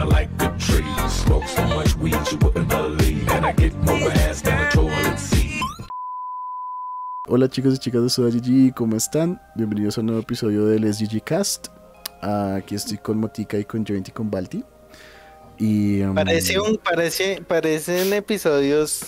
kinda like a tree. Smoke so much weed you wouldn't believe. And I get more ass than a toilet seat. Hola chicos y chicas de Soda GG, ¿cómo están? Bienvenidos a un nuevo episodio del SGG Cast. Aquí estoy con Motica y con Joint y con Balti. Y, um, Parece un, parece, parecen episodios,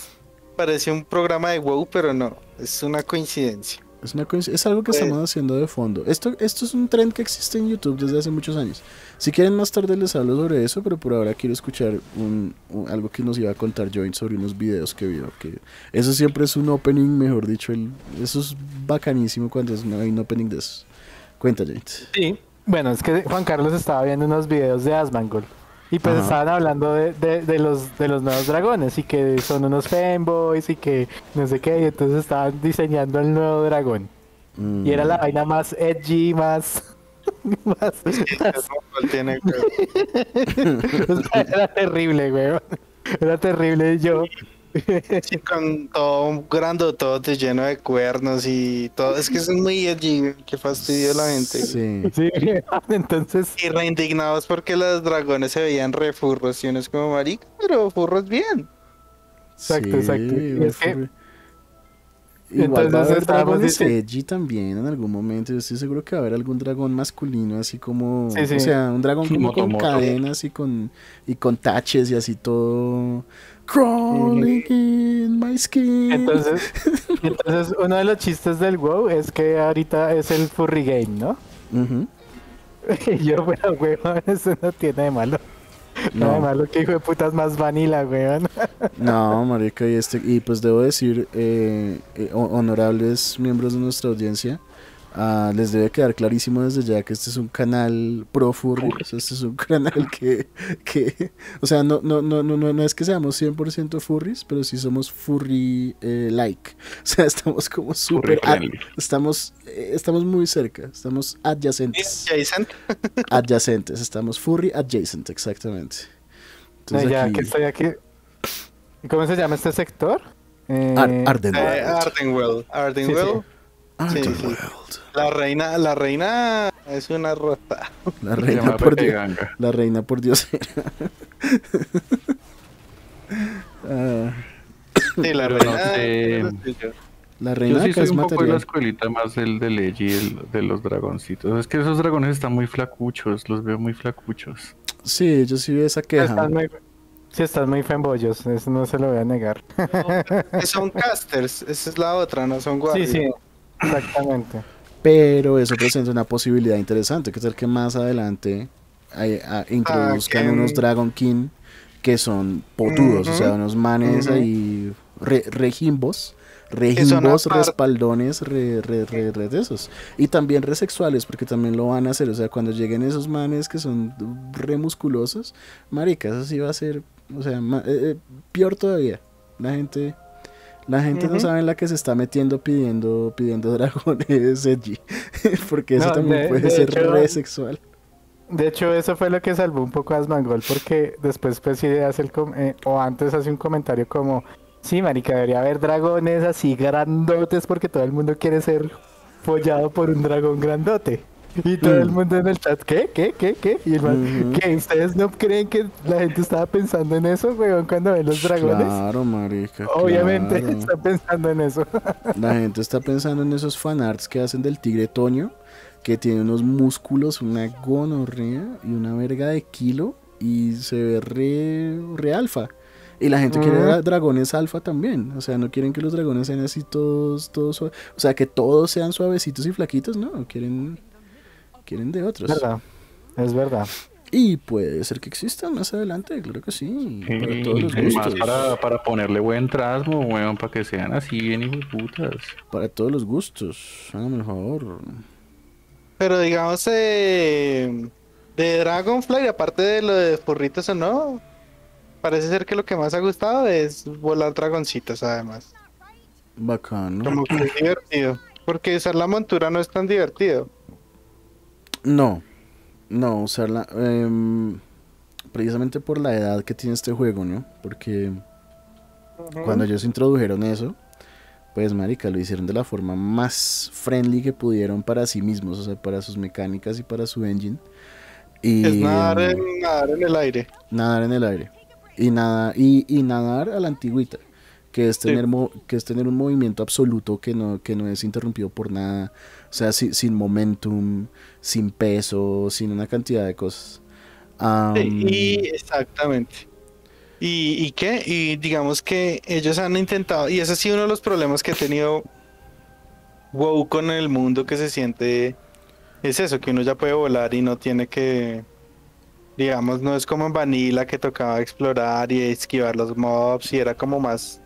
parece un programa de WoW, pero no, es una coincidencia. Es, una es algo que Pues- estamos haciendo de fondo. Esto, esto es un trend que existe en YouTube desde hace muchos años. Si quieren más tarde les hablo sobre eso, pero por ahora quiero escuchar un, un- algo que nos iba a contar Joint sobre unos videos que vio. Que eso siempre es un opening, mejor dicho. El, eso es bacanísimo cuando es, hay un opening de eso. Cuenta, Joint. Sí. Bueno, es que Juan Carlos estaba viendo unos videos de Asmangol. Y pues Ajá. estaban hablando de, de- de los, de los nuevos dragones y que son unos fanboys y que no sé qué. Y entonces estaban diseñando el nuevo dragón. Mm. Y era la vaina más edgy, más... más- ¿Cuál tiene, o sea, era terrible, güey. Era terrible. Y yo... Sí, con todo un grandotote lleno de cuernos y todo. Es que es muy edgy, qué fastidio la gente. Sí. Sí, entonces... Y reindignados porque los dragones se veían re furros y uno es como marica, pero furros bien. Exacto, Sí, exacto. Y es que- Igual va a entonces haber dragones dici- edgy también en algún momento. Yo estoy seguro que va a haber algún dragón masculino así como... Sí, sí. O sea, un dragón como con moto. cadenas y con, y con taches y así todo... Crawling in my skin. Entonces, entonces, uno de los chistes del WoW es que ahorita es el furry game, ¿no? Y yo, bueno, weón, eso no tiene de malo. Nada de No. malo que hijo de putas más vanilla, weón. No, marica, y, este, y pues debo decir, eh, eh, ho- honorables miembros de nuestra audiencia, ah, les debe quedar clarísimo desde ya que este es un canal pro furry, o sea, este es un canal que, que o sea, no, no, no, no, no, no es que seamos 100% furries, pero sí somos furry eh, like, o sea, estamos como súper, estamos, eh, estamos muy cerca, estamos adyacentes, Jason, adyacentes, estamos furry adjacent, exactamente. Entonces ya aquí- que estoy aquí. ¿Cómo se llama este sector? Eh, Ar- eh. Ardenwell. Ardenwell. Arden sí, sí. World. La reina, la reina es una rota. La reina por Dios. Ganga. La reina por Dios. Ah, Sí, la reina. no sé. la Yo reina sí acá soy es un poco de la material. escuelita más del de Leggy el- de los dragoncitos. Es que esos dragones están muy flacuchos, los veo muy flacuchos. Sí, yo sí vi esa queja. están muy, sí, están muy fanboyos, eso no se lo voy a negar. Que son casters, esa es la otra, no son Sí, guardias. sí, exactamente. Pero eso presenta una posibilidad interesante, que es el que más adelante hay- a- introduzcan que- unos Dragon King que son potudos, o sea, unos manes Ujú. ahí re- regimbos, regimbos, respaldones, re, re, re- re de esos. Y también resexuales, porque también lo van a hacer, o sea, cuando lleguen esos manes que son re musculosos, marica, eso sí va a ser, o sea, ma- eh, eh, peor todavía. La gente... La gente no sabe en la que se está metiendo pidiendo pidiendo dragones edgy. Porque eso No, también de- puede de ser hecho- re sexual. De hecho, eso fue lo que salvó un poco a Asmangol, porque después pues sí hace el com- eh, o antes hace un comentario como, sí, marica, debería haber dragones así grandotes porque todo el mundo quiere ser follado por un dragón grandote. Y todo el mundo en el chat, ¿qué? ¿Qué? ¿Qué? ¿Qué? Y el man, Ujú. ¿qué? ¿Ustedes no creen que la gente estaba pensando en eso, weón, cuando ven los dragones? Claro, marica. Obviamente claro. está pensando en eso. La gente está pensando en esos fanarts que hacen del tigre Toño, que tiene unos músculos, una gonorrea y una verga de kilo y se ve re, re alfa. Y la gente quiere dragones alfa también. O sea, no quieren que los dragones sean así todos, todos O sea, que todos sean suavecitos y flaquitos, no. Quieren, quieren de otros. Es verdad, es verdad. Y puede ser que existan más adelante, claro que sí. Para todos los más gustos. para, para ponerle buen trasmo, weón, para que sean así bien hijos putas. Para todos los gustos. Hágame el favor. Pero digamos, eh, de Dragonfly, aparte de lo de furritos o no, parece ser que lo que más ha gustado es volar dragoncitos, además. Bacano. Como que es divertido. Porque usar la montura no es tan divertido. No, no, usarla. em, precisamente por la edad que tiene este juego, ¿no? Porque cuando ellos introdujeron eso, pues marica, lo hicieron de la forma más friendly que pudieron para sí mismos, o sea, para sus mecánicas y para su engine. Y, Es nadar em, en, nadar en el aire. nadar en el aire. Y, nada, y, y nadar a la antigüita, que es, Sí. tener mo- que es tener un movimiento absoluto que no, que no es interrumpido por nada. O sea, si- sin momentum, sin peso, sin una cantidad de cosas. Sí, y exactamente. ¿Y, ¿Y qué? Y digamos que ellos han intentado, y ese ha sido uno de los problemas que he tenido WoW con el mundo que se siente, es eso, que uno ya puede volar y no tiene que, digamos, no es como en Vanilla que tocaba explorar y esquivar los mobs y era como más,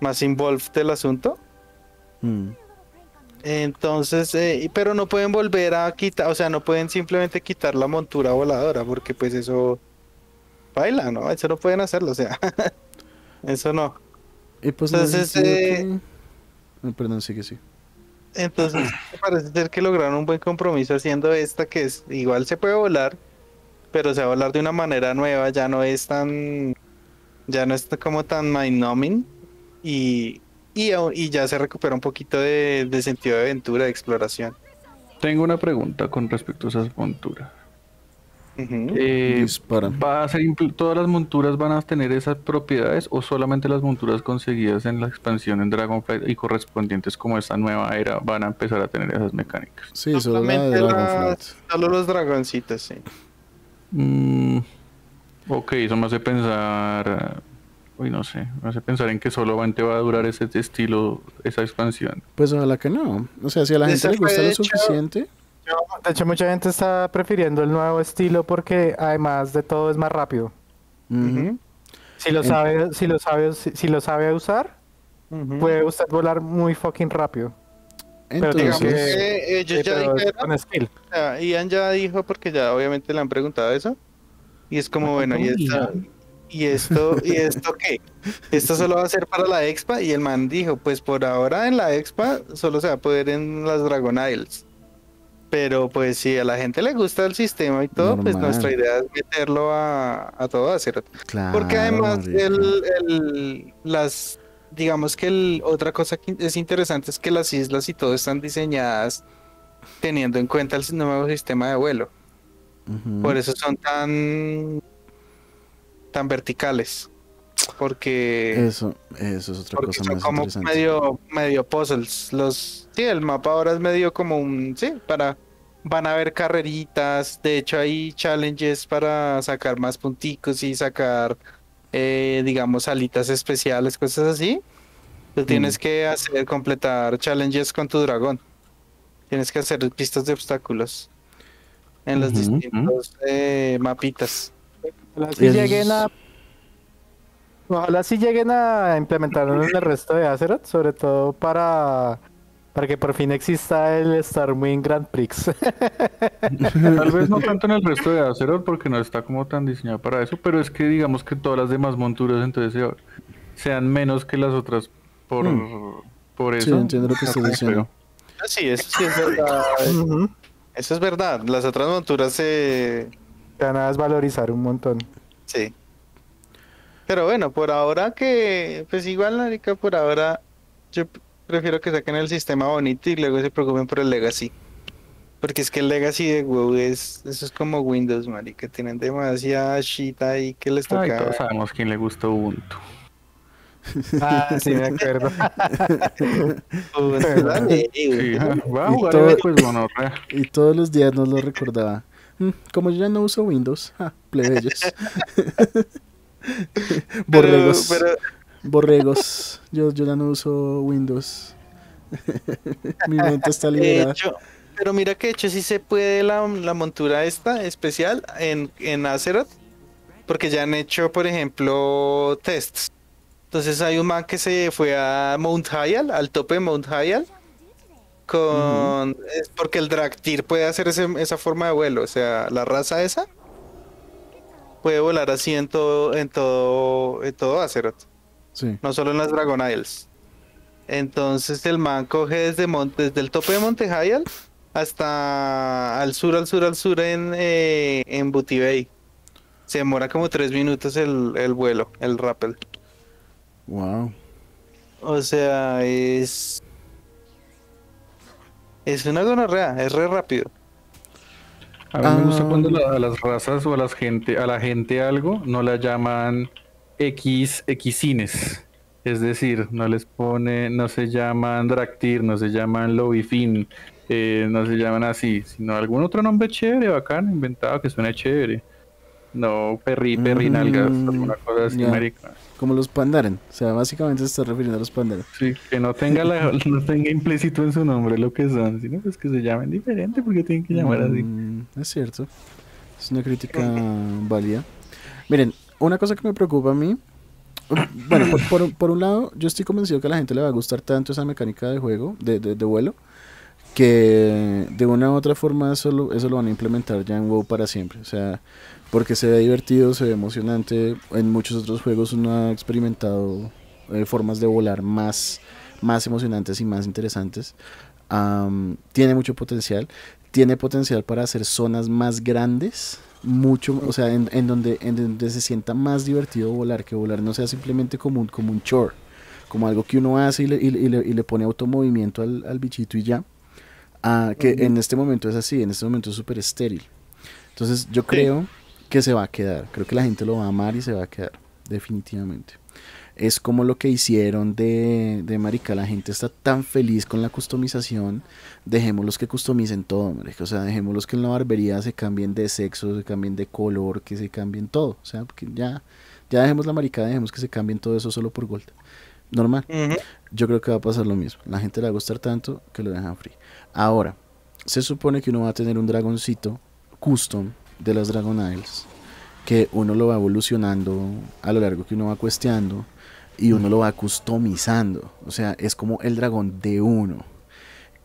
más involved el asunto. mm, Entonces, eh, pero no pueden volver a quitar, o sea, no pueden simplemente quitar la montura voladora, porque pues eso baila, ¿no? Eso no pueden hacerlo, o sea, eso no. Y pues Entonces, eh, que- Ah, Perdón, sí que sí. Entonces, parece ser que lograron un buen compromiso haciendo esta, que es igual se puede volar, pero se va a volar de una manera nueva, ya no es tan, ya no es como tan mind-numbing y, y, y ya se recupera un poquito de, de sentido de aventura, de exploración. Tengo una pregunta con respecto a esas monturas. Ujú. Eh, Disparan. ¿va a ser impl- ¿Todas las monturas van a tener esas propiedades o solamente las monturas conseguidas en la expansión en Dragonflight y correspondientes como esta nueva era van a empezar a tener esas mecánicas? Sí, solo la de Solamente solo los dragoncitos, sí. Mm, ok, eso me hace pensar... eh, Uy, no sé, me hace pensar en que solamente va a durar ese estilo, esa expansión. Pues ojalá que no. O sea, si a la gente le gusta lo suficiente. De hecho, mucha gente está prefiriendo el nuevo estilo porque además de todo es más rápido. Si lo En- sabe, si lo sabe, si, si lo sabe usar, puede usted volar muy fucking rápido. Pero Digamos que ellos Sí, ya pero es dijeron, o sea, Ian ya dijo porque ya obviamente le han preguntado eso. Y es como, bueno, ¿y esto, ¿y esto, ¿y esto qué? Esto solo va a ser para la expa. Y el man dijo, pues por ahora en la expa solo se va a poder en las Dragon Isles. Pero pues si a la gente le gusta el sistema y todo, pues nuestra idea es meterlo a, a todo hacer. claro, Porque además el, el- las digamos que el, otra cosa que es interesante es que las islas y todo están diseñadas teniendo en cuenta el nuevo sistema de vuelo. Por eso son tan tan verticales. Porque, Eso, eso es otra porque cosa son más como interesante. medio medio puzzles. Los sí, el mapa ahora es medio como un sí, para van a haber carreritas, de hecho hay challenges para sacar más punticos y sacar eh, digamos alitas especiales, cosas así. Tú tienes que hacer completar challenges con tu dragón. Tienes que hacer pistas de obstáculos en los distintos eh, mapitas. Ojalá sí lleguen a Ojalá sí lleguen a implementarlo en el resto de Azeroth, sobre todo para, para que por fin exista el Stormwind Grand Prix. Tal vez no tanto en el resto de Azeroth porque no está como tan diseñado para eso, pero es que digamos que todas las demás monturas entonces se- sean menos que las otras por, por eso. Sí, entiendo lo que está estás diciendo. Ah, Sí, eso sí es verdad. Eso es verdad. Las otras monturas se... Te van a desvalorizar un montón. Sí. Pero bueno, por ahora que... Pues igual, marica, por ahora yo prefiero que saquen el sistema bonito y luego se preocupen por el Legacy. Porque es que el Legacy de WoW es... Eso es como Windows, marica. Tienen demasiada shit ahí que les Ay, toca... todos sabemos quién le gusta Ubuntu. Ah, sí, me acuerdo. Ubuntu, dale, Sí, güey. va a Y jugar todo- eso, pues bueno, re- Y todos los días nos lo recordaba. Mm, Como yo ya no uso Windows, ah, plebeyos. Borregos. pero- Borregos. Yo, yo ya no uso Windows. Mi mente está liberada. hecho, pero mira que de hecho sí se puede la, la montura esta especial en, en Azeroth, porque ya han hecho, por ejemplo, tests. Entonces hay un man que se fue a Mount Hyal, al tope de Mount Hyal, con es porque el Draktyr puede hacer ese- esa forma de vuelo, o sea, la raza esa puede volar así en todo, en todo, en todo Azeroth Sí. no solo en las Dragon Isles. Entonces el man coge desde, el tope de Monte Hyal hasta al sur, al sur, al sur en, eh, en Booty Bay. Se demora como tres minutos el, el vuelo, el rappel. Wow. O sea, es... Es una gonorrea, es re rápido. A mí me gusta Ah. cuando la- a las razas o a las gente, a la gente algo no la llaman X Xines. Es decir, no les pone, no se llaman Draktyr, no se llaman Lobifin, eh, no se llaman así, sino algún otro nombre chévere, bacán, inventado que suene chévere. No, Perri, Perri Mm, Nalgas, alguna cosa así, marica. Como los Pandaren. O sea, básicamente se está refiriendo a los Pandaren. Sí, que no tenga la, no tenga implícito en su nombre lo que son, sino pues que se llamen diferente porque tienen que llamar así. Mm, es cierto. Es una crítica válida. Miren, una cosa que me preocupa a mí. Bueno, por, por un- por un lado, yo estoy convencido que a la gente le va a gustar tanto esa mecánica de juego, de, de- de vuelo, que de una u otra forma eso lo, eso lo van a implementar ya en WoW para siempre. O sea, porque se ve divertido, se ve emocionante. En muchos otros juegos uno ha experimentado eh, formas de volar más, más emocionantes y más interesantes. Am, tiene mucho potencial. Tiene potencial para hacer zonas más grandes. Mucho, o sea, en, en donde, en donde se sienta más divertido volar, que volar no sea simplemente como un, como un chore, como algo que uno hace y le, y le- y le- y le pone automovimiento al, al bichito y ya. Ah, que en este momento es así, en este momento es súper estéril. Entonces yo creo que se va a quedar, creo que la gente lo va a amar y se va a quedar, definitivamente. Es como lo que hicieron de, de Marica, la gente está tan feliz con la customización, dejémoslos que customicen todo, marica. o sea, dejémoslos que en la barbería se cambien de sexo, se cambien de color, que se cambien todo, o sea, porque ya, ya dejemos la maricada, dejemos que se cambien todo eso solo por Gold. Normal. Yo creo que va a pasar lo mismo. La gente le va a gustar tanto que lo dejan free. Ahora, se supone que uno va a tener un dragoncito custom de las Dragon Isles. Que uno lo va evolucionando a lo largo que uno va cuesteando. Y uno lo va customizando. O sea, es como el dragón de uno.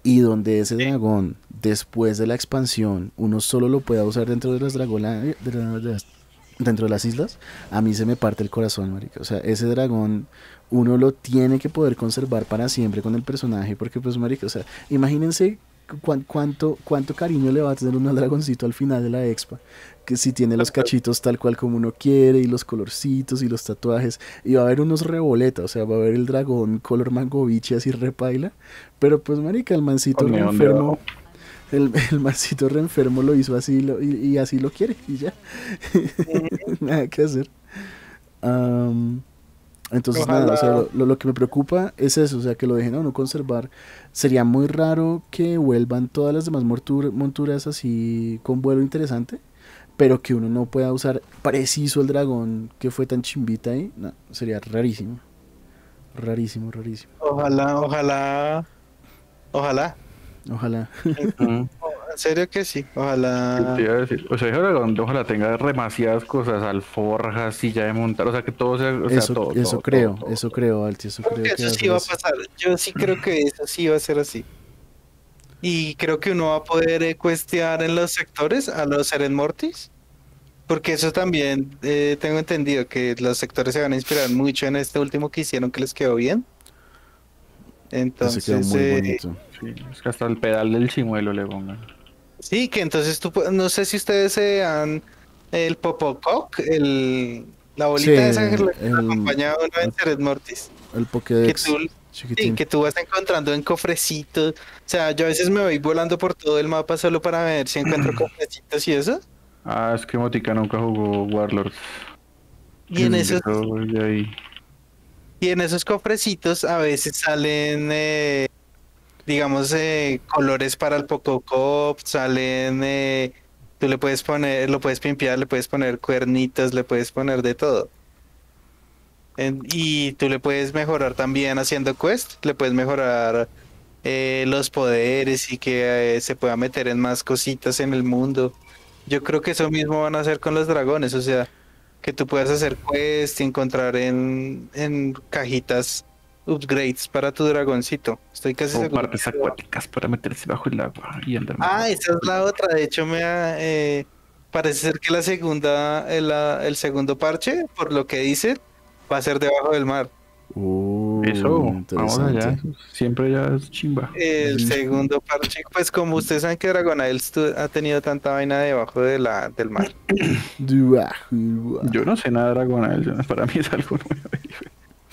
Y donde ese dragón, después de la expansión, uno solo lo pueda usar dentro de las dragonas. las- dentro de las islas, a mí se me parte el corazón, marica. O sea, ese dragón uno lo tiene que poder conservar para siempre con el personaje, porque pues marica, o sea, imagínense cuánto, cuánto cariño le va a tener uno al dragoncito al final de la expa, que si tiene los cachitos tal cual como uno quiere, y los colorcitos y los tatuajes, y va a haber unos reboletas, o sea, va a haber el dragón color mangoviche así repaila, pero pues marica, el mancito re enfermo, el, el mancito re enfermo lo hizo así lo- y, y así lo quiere, y ya, nada que hacer. Entonces, nada, o sea, lo, lo- lo que me preocupa es eso, o sea, que lo dejen a uno conservar. Sería muy raro que vuelvan todas las demás montur- monturas así con vuelo interesante, pero que uno no pueda usar preciso el dragón que fue tan chimbita ahí. No, sería rarísimo. Rarísimo, rarísimo. Ojalá, ojalá. Ojalá. Ojalá. En serio que sí. ¿Qué Ojalá. te iba a decir? O sea, ojalá tenga demasiadas cosas, alforjas, silla de montar, o sea, que todo sea, o sea, eso todo, eso todo, creo, todo, todo. eso creo, Alti, eso creo Creo que eso sí va a pasar. Yo sí creo que eso sí va a ser así. Y creo que uno va a poder eh, cuestear en los sectores a los Seren Mortis. Porque eso también eh, tengo entendido que los sectores se van a inspirar mucho en este último que hicieron que les quedó bien. Quedó Entonces, muy eh, bonito. Sí, es que hasta el pedal del chimuelo le pongan. Sí, que entonces tú, no sé si ustedes se dan el Popocock, el, la bolita Sí, esa que el- acompaña a uno en Seren Mortis. El Que Pokédex tú, Sí, que tú vas encontrando en cofrecitos. O sea, yo a veces me voy volando por todo el mapa solo para ver si encuentro cofrecitos y eso. Ah, es que Motica nunca jugó Warlords. Y en esos, y en esos cofrecitos a veces salen, eh, digamos, eh, colores para el Pococop, salen, eh, tú le puedes poner, lo puedes pimpear, le puedes poner cuernitos, le puedes poner de todo. Y tú le puedes mejorar también haciendo quest, le puedes mejorar eh, los poderes y que eh, se pueda meter en más cositas en el mundo. Yo creo que eso mismo van a hacer con los dragones, o sea, que tú puedas hacer quest y encontrar en, en cajitas upgrades para tu dragoncito. Estoy casi O seguro. partes acuáticas para meterse bajo el agua y andar Ah, esa es la otra. De hecho, me ha, eh, parece ser que la segunda, el, la- el segundo parche, por lo que dice, va a ser debajo del mar. Uh, Eso, vamos allá. Siempre ya es chimba. El segundo parche, pues como ustedes saben que Dragon Isles tu- ha tenido tanta vaina debajo de la, del mar. Yo no sé nada de Dragon Age, yo- para mí es algo nuevo.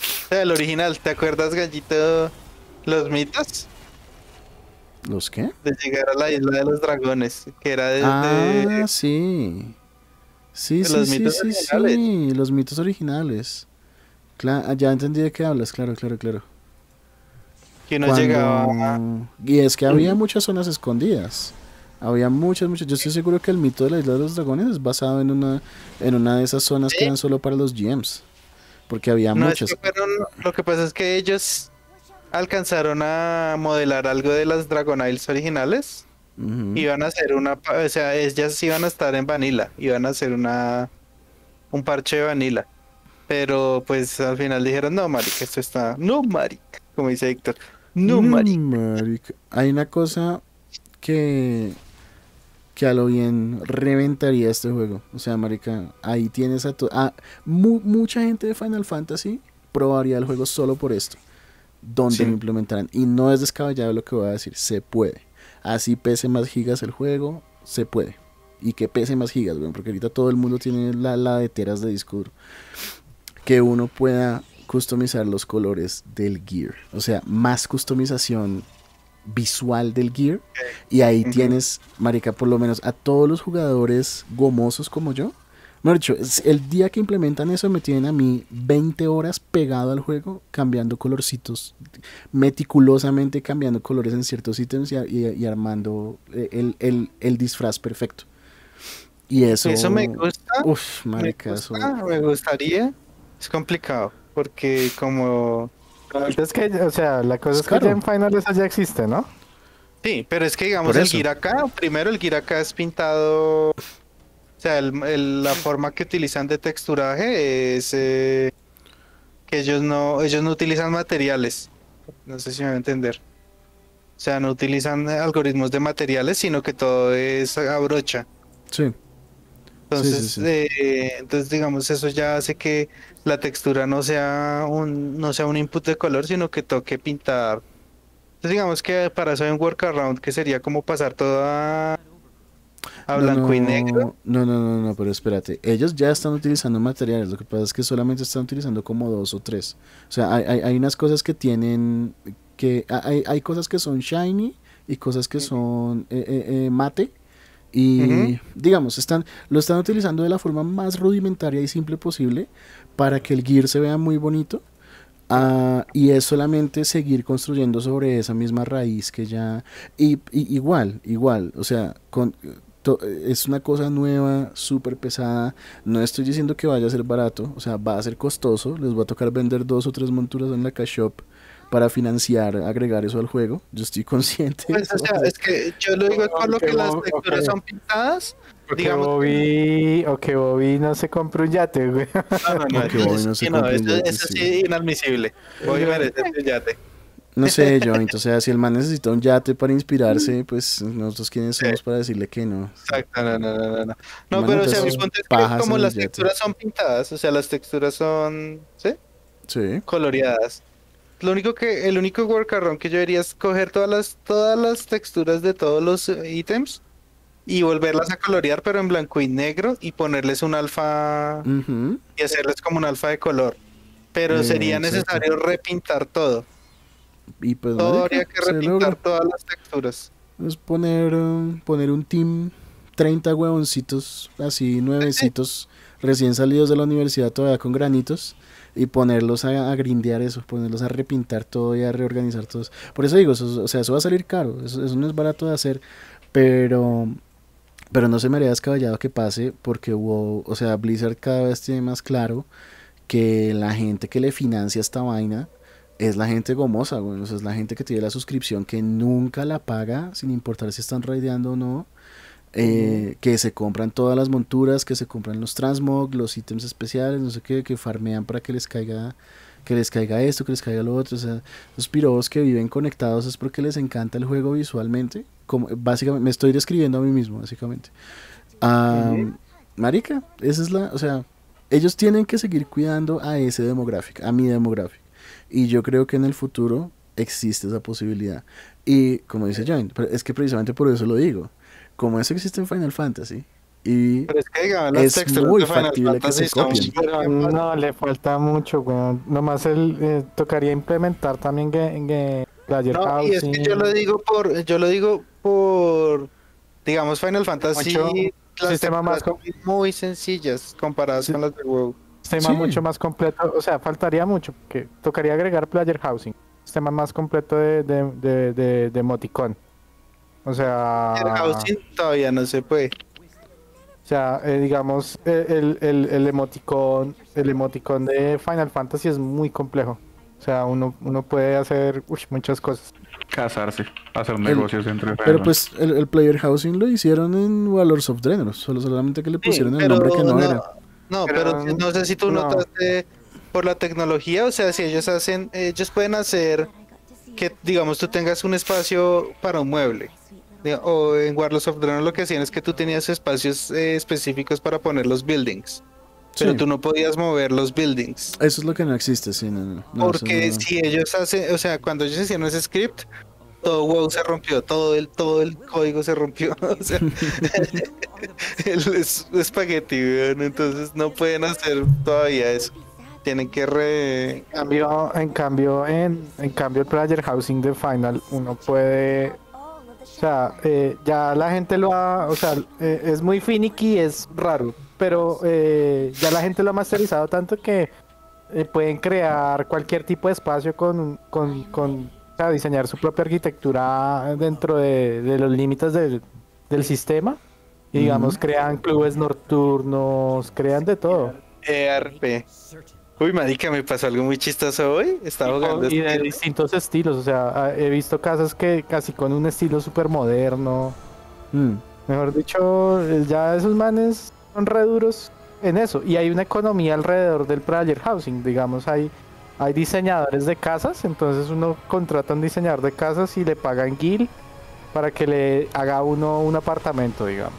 El original, ¿te acuerdas, Gallito, los mitos? ¿Los qué? de llegar a la isla de los dragones, que era desde Ah, sí. Sí, de sí, los sí, mitos sí, originales. sí, los mitos originales. Cla- ya entendí de qué hablas, claro, claro, claro. que uno Cuando- llegaba Y es que había muchas zonas escondidas. Había muchas, muchas. Yo estoy seguro que el mito de la isla de los dragones es basado en una, en una de esas zonas que eran solo para los GMs. Porque había No, es muchas. que fueron- lo que pasa es que ellos alcanzaron a modelar algo de las Dragon Isles originales. Ujú. Iban a hacer una, o sea, ellas iban a estar en Vanilla, iban a hacer una un parche de Vanilla. Pero pues al final dijeron, no, marica, esto está, no, marica, como dice Héctor, no, marica. marica. Hay una cosa que que a lo bien reventaría este juego. O sea, marica, ahí tienes a, a mu- mucha gente de Final Fantasy probaría el juego solo por esto. Donde Sí. lo implementarán. Y no es descabellado lo que voy a decir, se puede. Así pese más gigas el juego, se puede. Y que pese más gigas, weón, porque ahorita todo el mundo tiene la, la de teras de disco duro. Que uno pueda customizar los colores del gear. O sea, más customización visual del gear. Y ahí tienes, marica, por lo menos a todos los jugadores gomosos como yo. Mejor dicho, el día que implementan eso me tienen a mí 20 horas pegado al juego, cambiando colorcitos, meticulosamente cambiando colores en ciertos ítems y, y- y armando eh, el, el- el disfraz perfecto. Y eso... Eso me gusta, Uf, me, marica, eso... gusta, me gustaría. Es complicado, porque como... Es que, o sea, la cosa Es es, que ya en Final eso ya existe, ¿no? Sí, pero es que digamos el acá, primero el acá es pintado, o sea, el- el- la forma que utilizan de texturaje es eh, que ellos no, ellos no utilizan materiales, no sé si me va a entender. O sea, no utilizan algoritmos de materiales, sino que todo es a brocha. Sí. Entonces, sí. eh, entonces digamos eso ya hace que la textura no sea un no sea un input de color, sino que toque pintar. Entonces digamos que para eso hay un workaround que sería como pasar todo a, a No, blanco y negro. No, no, no, no, pero espérate. Ellos ya están utilizando materiales. Lo que pasa es que solamente están utilizando como dos o tres. O sea, hay, hay, hay unas cosas que tienen. que Hay, hay cosas que son shiny y cosas que son eh, eh, eh, mate. Y digamos, están, lo están utilizando de la forma más rudimentaria y simple posible para que el gear se vea muy bonito. Ah, y es solamente seguir construyendo sobre esa misma raíz que ya... Y, y igual, igual, o sea, con, to- es una cosa nueva, súper pesada. No estoy diciendo que vaya a ser barato, o sea, va a ser costoso. Les va a tocar vender dos o tres monturas en la cash shop para financiar, agregar eso al juego. Yo estoy consciente. de Pues, o sea, es que yo lo digo por lo que las texturas son pintadas. O que Bobby, o que Bobby no se compre un yate, güey. No, no, no, eso, no se sí, no, eso- yate, eso sí. inadmisible. Hoy merece un yate. No sé, Joint, o sea, si el man necesita un yate para inspirarse, pues nosotros quiénes Sí. somos para decirle que no. Exacto, no, no, no, no. No, pero o sea, mi punto es que como las yate. texturas son pintadas, o sea, las texturas son, ¿sí? Sí. Coloreadas. Lo único que, el único workaround que yo haría es coger todas las, todas las texturas de todos los eh, ítems y volverlas a colorear, pero en blanco y negro y ponerles un alfa y hacerles como un alfa de color. Pero Eh, sería necesario repintar todo. Y pues Todo habría que repintar todas las texturas. Es poner, um, poner un team, 30 huevoncitos, así nuevecitos, recién salidos de la universidad todavía con granitos, y ponerlos a, grindear eso, ponerlos a repintar todo y a reorganizar todos. Por eso digo, eso, o sea, eso va a salir caro, eso, eso no es barato de hacer, pero, pero no se me haría descabellado que pase, porque hubo, o sea, Blizzard cada vez tiene más claro que la gente que le financia esta vaina es la gente gomosa, güey. O sea, es la gente que tiene la suscripción que nunca la paga, sin importar si están raideando o no. Eh, Que se compran todas las monturas, que se compran los transmog, los ítems especiales, no sé qué, que farmean para que les caiga que les caiga esto, que les caiga lo otro. O sea, los pirobos que viven conectados es porque les encanta el juego visualmente. Como, básicamente, me estoy describiendo a mí mismo, básicamente. Ah, Marica, esa es la, o sea, ellos tienen que seguir cuidando a ese demográfico, a mi demográfico. Y yo creo que en el futuro existe esa posibilidad. Y como dice John, es que precisamente por eso lo digo. Como eso existe en Final Fantasy, y Pero es que digamos, las Es muy de Final factible que Fantasy se son copien. súper Pero bien no, le falta mucho, weón. Nomás el, eh, tocaría implementar también que, que Player No, y es Housing. que yo lo digo por, yo lo digo por, digamos, Final Fantasy, Mucho las sistema más muy sencillas comparadas Sí. con las de WoW. sistema Sí. mucho más completo, o sea, faltaría mucho, porque tocaría agregar Player Housing, sistema más completo de, de, de, de, de emoticón. O sea, El housing todavía no se puede. o sea eh, digamos, el, el, el emoticón, el emoticón de Final Fantasy es muy complejo. O sea, uno, uno puede hacer uy, muchas cosas. Casarse, hacer negocios entre Pero pues el, el Player Housing lo hicieron en Warlords of Draenor, solo solamente que le pusieron el nombre que no, era. No, Pero, pero, no sé si tú no. notaste por la tecnología, o sea, si ellos hacen, ellos pueden hacer que, digamos, tú tengas un espacio para un mueble. O en Warlords of Draenor lo que hacían es que tú tenías espacios eh, específicos para poner los buildings, pero Sí. tú no podías mover los buildings. Eso es lo que no existe, sí, no, no, Porque no- si ellos hacen, o sea, cuando ellos hicieron ese script, todo WoW se rompió, todo el, todo el código se rompió. O sea, el es- espagueti, weón, entonces no pueden hacer todavía eso. Tienen que re... En cambio, en cambio, en, en cambio el Player Housing de Final, uno puede, sea, eh, ya la gente lo ha, o sea, eh, es muy finicky, es raro, pero eh, ya la gente lo ha masterizado tanto que eh, pueden crear cualquier tipo de espacio con, con, con o sea, diseñar su propia arquitectura dentro de, de los límites del, del sistema. Y digamos, crean clubes nocturnos, crean de todo. ERP. Uy, marica, me pasó algo muy chistoso hoy. Estaba jugando y de este- distintos estilos, o sea, ah, he visto casas que casi con un estilo súper moderno. Mm. Mejor dicho, eh, ya esos manes son re duros en eso. Y hay una economía alrededor del player housing, digamos, hay, hay diseñadores de casas, entonces uno contrata a un diseñador de casas y le pagan guild para que le haga a uno un apartamento, digamos.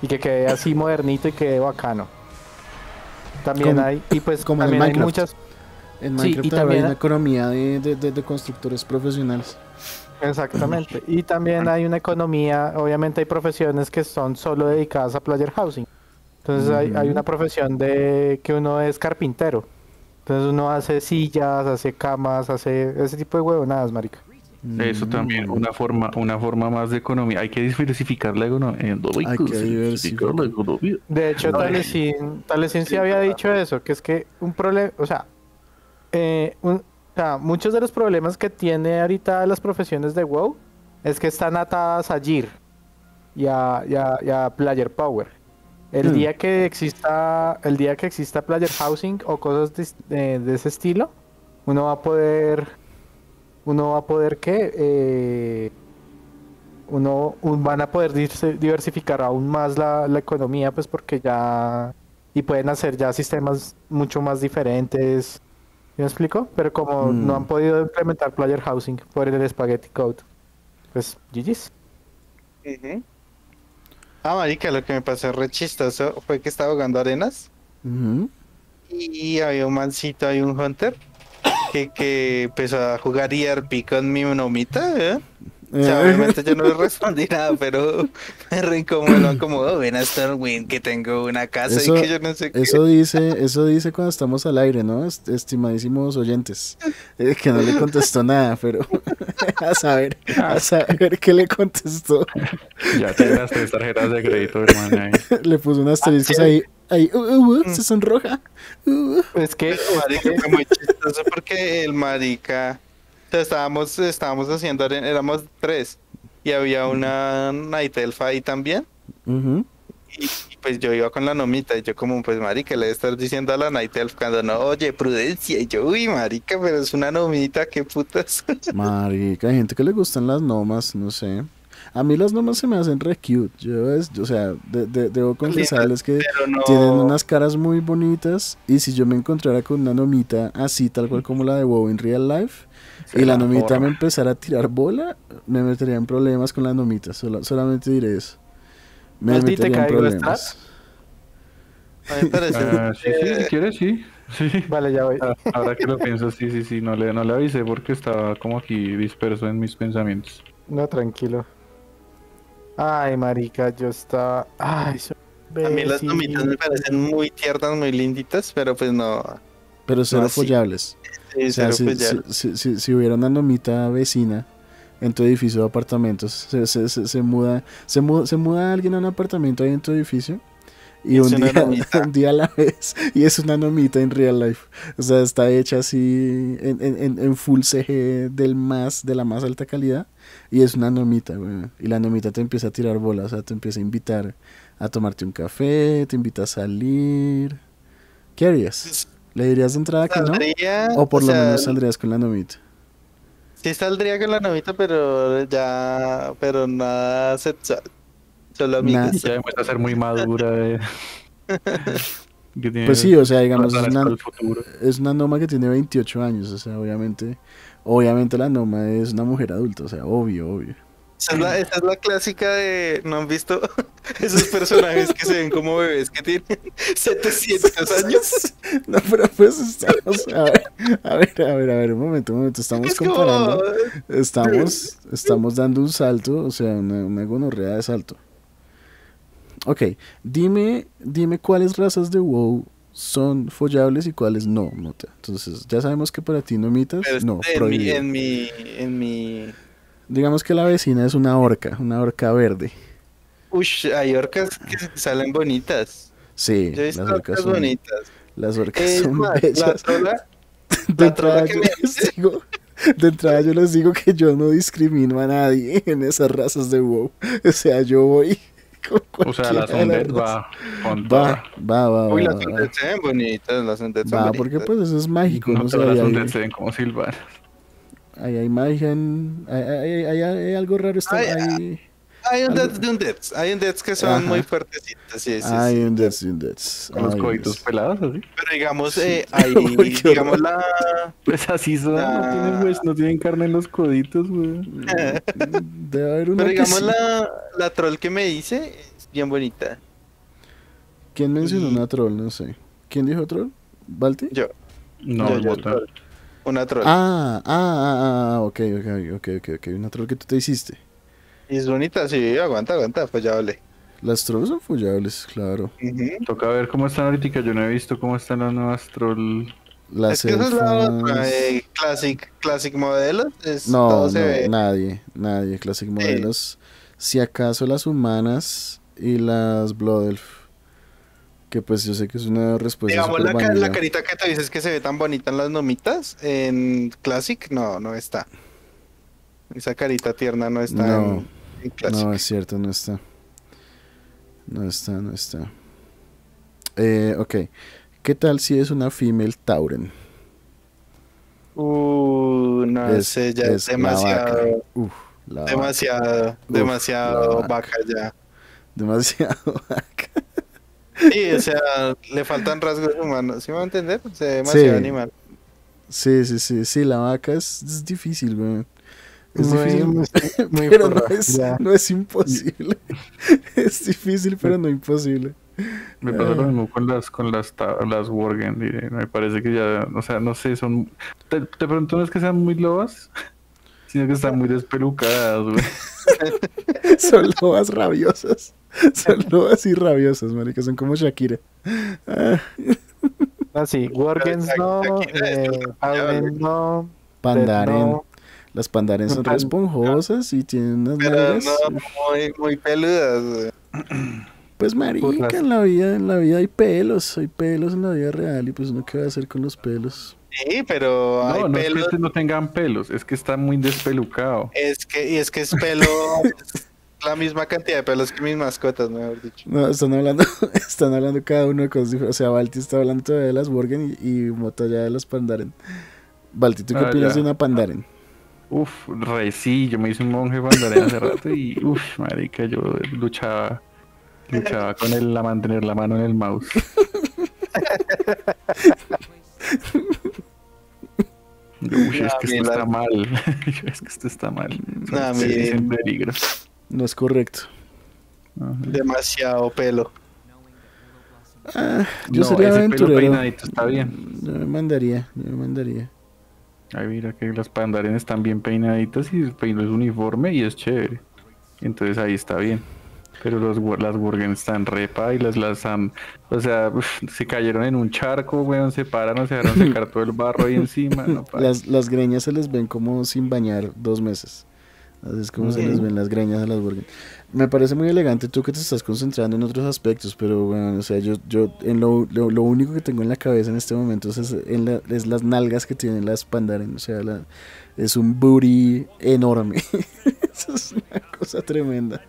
Y que quede así modernito y quede bacano. También Como- hay, y pues como en también hay muchas, En Sí, Minecraft y ahora hay también- una economía de, de- de- de constructores profesionales. Exactamente. Y también hay una economía, obviamente hay profesiones que son solo dedicadas a player housing. Entonces hay, hay una profesión de que uno es carpintero. Entonces uno hace sillas, hace camas, hace ese tipo de huevonadas, marica. Eso también, una forma, una forma más de economía. Hay que diversificar la economía. Hay que diversificar. la economía. De hecho, No, Taliesin, Taliesin sí había dicho eso, que es que un problema, o sea, eh, un- o sea, muchos de los problemas que tiene ahorita las profesiones de WoW es que están atadas a GIR y a, y a- y a Player Power. El Hmm. día que exista, el día que exista Player Housing o cosas de ese estilo, uno va a poder, uno va a poder que eh, uno un- van a poder diversificar aún más la, la economía, pues porque ya y pueden hacer ya sistemas mucho más diferentes. ¿Sí ¿Me explico? Pero como Mm. no han podido implementar Player Housing por el Spaghetti Code, pues GG's. Ujú. Ah, marica, lo que me pasó re chistoso fue que estaba jugando arenas y había un mancito, hay un hunter que, que empezó a jugar ERP con mi nomita, ¿eh? O sea, Eh, obviamente yo no le respondí nada, pero me re incómodo, como, oh, ven a Stormwind, que tengo una casa Eso- y que yo no sé qué. Eso dice, eso dice cuando estamos al aire, ¿no? Est- Estimadísimos oyentes. Eh, que no le contestó nada, pero a saber, a saber qué le contestó. Ya tienes las tres tarjetas de crédito, hermano. ahí. Le puso unas asteriscos ahí, ahí, uh, uh, uh, se sonroja. Uh, Es que Marica, fue muy chistoso porque el marica, o sea, estábamos, estábamos haciendo, éramos tres y había una Night Elf ahí también. ujú. Y, y pues yo iba con la nomita y yo como pues marica le debe estar diciendo a la Night Elf cuando no, oye, prudencia. Y yo, uy marica, pero es una nomita, qué putas. Marica, hay gente que le gustan las nomas, no sé. A mí las nomas se me hacen re cute. Yo, es, o sea, de- de- debo confesarles que no. tienen unas caras muy bonitas. Y si yo me encontrara con una nomita así, tal cual como la de WoW en real life, y la nomita me empezara a tirar bola, me metería en problemas con la nomita. Sola- solamente diré eso. Me ¿A ti te metería en problemas. A mí me parece. Sí, sí, si quieres, sí. Sí. Vale, ya voy. Ah, Ahora que lo pienso, sí, sí, sí, no le, no le avisé porque estaba como aquí disperso en mis pensamientos. No, tranquilo. Ay, marica, yo estaba. Ay, soy a mí las nomitas me parecen muy tiernas, muy linditas, pero pues no. Pero cero así. follables. Sí, O sea, cero si, follables. si- si- si hubiera una nomita vecina en tu edificio de apartamentos, se, se, se, se muda, se muda, se muda alguien a un apartamento ahí en tu edificio y un día, nomita. un día a la vez, y es una nomita en real life. O sea, está hecha así en, en, en- full CG del más, de la más alta calidad, y es una nomita, güey. Y la nomita te empieza a tirar bolas, o sea, te empieza a invitar a tomarte un café, te invita a salir. ¿Qué harías? ¿Le dirías de entrada que no? O por o lo sea, menos saldrías con la nomita. Sí saldría con la novita, pero ya, pero nada sexual. Solo amigas. Ya demuestra ser muy madura. eh. Pues sí, o sea, digamos, es una, es noma que tiene 28 años, o sea, obviamente, obviamente la noma es una mujer adulta, o sea, obvio, obvio. Esa es, la, esa es la clásica de. ¿No han visto esos personajes que se ven como bebés que tienen 700 años? No, pero pues estamos, a ver, a ver, a ver, a ver, un momento, un momento, estamos comparando, estamos, estamos dando un salto, o sea, una, una gonorrea de salto. Ok, dime, dime cuáles razas de WoW son follables y cuáles no, Mota. Entonces, ya sabemos que para ti nomitas, pero no, en mi, en mi. En mi. Digamos que la vecina es una orca, una orca verde. Ush, hay orcas que salen bonitas. Sí, Yo he visto las orcas orcas son, bonitas. las orcas son más, la bellas. trola. De la trola entrada, yo les digo, de entrada yo les digo que yo no discrimino a nadie en esas razas de WoW. O sea, yo voy O sea, las va con Va, va, va, va. Uy, las undead se ven bonitas. Las undead son Va, bonitas. porque pues eso es mágico, No no sé, todas ahí las Undead se ven como silvar. ahí hay magia, hay, hay- hay- hay algo raro, está, Ay, hay, Algo- undeads de undeads. Hay undeads que son Ajá. muy fuertecitas. Sí, sí, hay sí. un deaths, un deaths. Con los Dios. pelados, así. Pero digamos, Sí. eh, hay, digamos la... Pues así son, no, tienen, hues- no tienen carne en los coditos, güey. Debe haber una Pero que digamos sí. la, la troll que me dice es bien bonita. ¿Quién mencionó y- una troll? No sé. ¿Quién dijo troll? ¿Balti? Yo, No, yo, yo, troll. Una troll. Ah, ah, ah, ah, ok, ok, ok, ok, ok, una troll que tú te hiciste. Y es bonita, sí, aguanta, aguanta, hablé. Las trolls son follables, claro. Toca ver cómo están ahorita. Yo no he visto cómo están las nuevas troll. Las Es que esa es la elfas- otra, eh, classic, classic modelos. Es, No, todo no, se ve. nadie, nadie. Classic modelos. Si acaso las humanas y las Blood Elf. Que pues yo sé que es una respuesta Digamos, la, ca- la carita que te dices que se ve tan bonita en las nomitas, en Classic, no, no está. Esa carita tierna no está No, en, en Classic. No, es cierto, no está. No está, no está. Eh, ok. ¿Qué tal si es una female Tauren? Uh, no Es- sé, ya es, demasiado, Uf, la vaca. demasiado, Uf, demasiado vaca ya. Demasiado vaca. Sí, o sea, le faltan rasgos humanos, ¿sí me va a entender? Demasiado Sí. animal. Sí, sí, sí, sí, la vaca es, es difícil, güey. Es Muy- difícil, muy pero no es, no es imposible. es difícil, pero no imposible. Me pasa Ah. lo mismo con las con las, ta- las Worgen. diré. Me parece que ya, o sea, no sé, son. De, de pronto no es que sean muy lobas, sino que están muy despelucadas, güey. Son lobas rabiosas. Son lobas y rabiosas, marica. Son como Shakira. Ah, Ah, sí, no, eh, no, Pandaren. No. Las pandaren son Pan- esponjosas y tienen unas Pero nalgas. no, muy, muy peludas. Pues marica, en la vida, en la vida hay pelos, hay pelos en la vida real y pues uno qué va a hacer con los pelos. Sí, pero hay No, no es pelos. que no tengan pelos, es que está muy despelucado. Es que, y es que es pelo, es la misma cantidad de pelos que mis mascotas, mejor dicho. No, están hablando, están hablando cada uno de cosas diferentes. O sea, Balti está hablando todavía de las Borgen y, y Mota ya de las Pandaren. Balti, ¿tú qué Ah, opinas ya. de una Pandaren? Uf, re sí, yo me hice un monje bandarén hace rato y uf, marica, yo luchaba, luchaba con el, la mantener la mano en el mouse. Yo, uy, es que esto está mal. Yo, es que esto está mal. No, en peligro. Es correcto. Ajá. Demasiado pelo. Ah, yo No, sería ese pelo aventurero. peinadito está bien. Yo me mandaría, yo me mandaría. Ay, mira que las pandaren están bien peinaditas y el peino es uniforme y es chévere. Entonces ahí está bien. Pero los, las Wurgen están repa y las las han, o sea, uf, se cayeron en un charco, weón, se paran, o se dejaron secar todo el barro ahí encima, no Las, las greñas se les ven como sin bañar dos meses. Así es como se les ven las greñas a las Burgen. Me parece muy elegante tú que te estás concentrando en otros aspectos, pero bueno, o sea, yo, yo en lo, lo, lo único que tengo en la cabeza en este momento es, en la- es las nalgas que tienen las Pandaren. O sea, la- es un booty enorme. Eso es una cosa tremenda.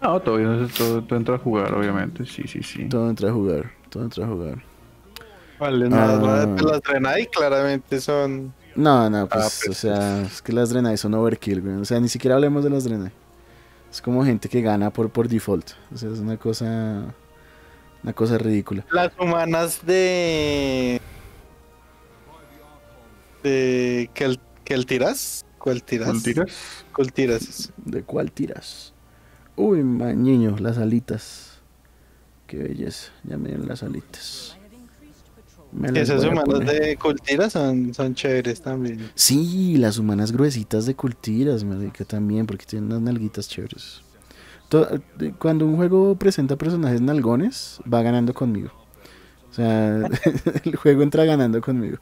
No, todavía todo, todo entra a jugar, obviamente, sí, sí, sí. Todo entra a jugar, todo entra a jugar. Vale, Ah. nada, las Drenai claramente son. No, no, pues, Ah, pues, o sea, es que las Drenai son overkill, güey. O sea, ni siquiera hablemos de las Drenai. Es como gente que gana por, por default. O sea, es una cosa. Una cosa ridícula. Las humanas de. de. ¿Qué el tiras? ¿Cuál tiras? ¿Cuál tiras? ¿Cuál tiras? ¿De cuál tiras? Uy, mañiño, las alitas. Qué belleza. Ya me dieron las alitas. Esas humanas de cultiras son, son chéveres también. Sí, las humanas gruesitas de cultiras, marica, también, porque tienen unas nalguitas chéveres. De- Cuando un juego presenta personajes nalgones, va ganando conmigo. O sea, el juego entra ganando conmigo.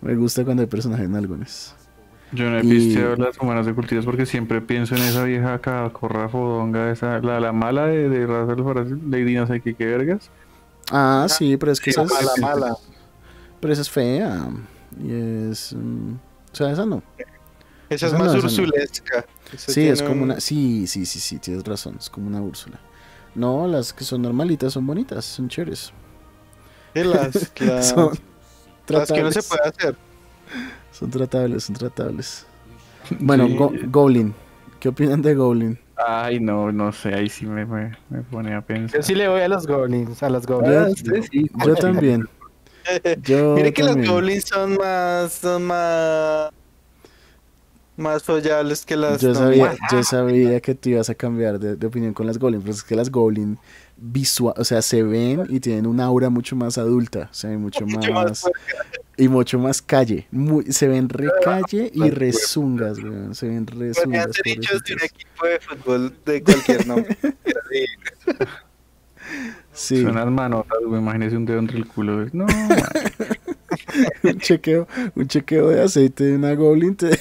Me gusta cuando hay personajes nalgones. Yo no he Y- pisteado las humanas de cultivos porque siempre pienso en esa vieja cacorra fodonga, esa, la, la mala de, de raza del Brasil, Lady no sé qué, qué vergas. Ah, sí, pero es que Sí, esa es, mala, mala. pero esa es fea. Y es... mm, o sea, esa no. Esa es más no, ursulesca. Sí, es como un- una... Sí, sí, sí, sí, tienes razón. Es como una Úrsula. No, las que son normalitas son bonitas, son chéveres. Sí, las, las, son las que no se puede hacer. Son tratables, son tratables. Bueno, Sí. Go- Goblin. ¿Qué opinan de Goblin? Ay, no, no sé, ahí sí me, me, me pone a pensar. Yo sí le voy a los goblins, a las Yo, goblins. yo también. Yo Mire que también. los goblins son más, son más, más follables que las. Yo no, sabía, yo sabía que tú ibas a cambiar de, de opinión con las Goblin, pero es que las Goblin visual, o sea, se ven y tienen una aura mucho más adulta, o sea, y mucho Mucho más más y mucho más calle. Muy, se ven re calle y re zungas, weón, se ven re Podrían zungas. ser hechos de un equipo de fútbol de cualquier nombre. Sí. Son manotas, güey, imagínese un dedo entre el culo. No, un chequeo, un chequeo de aceite de una Goblin te,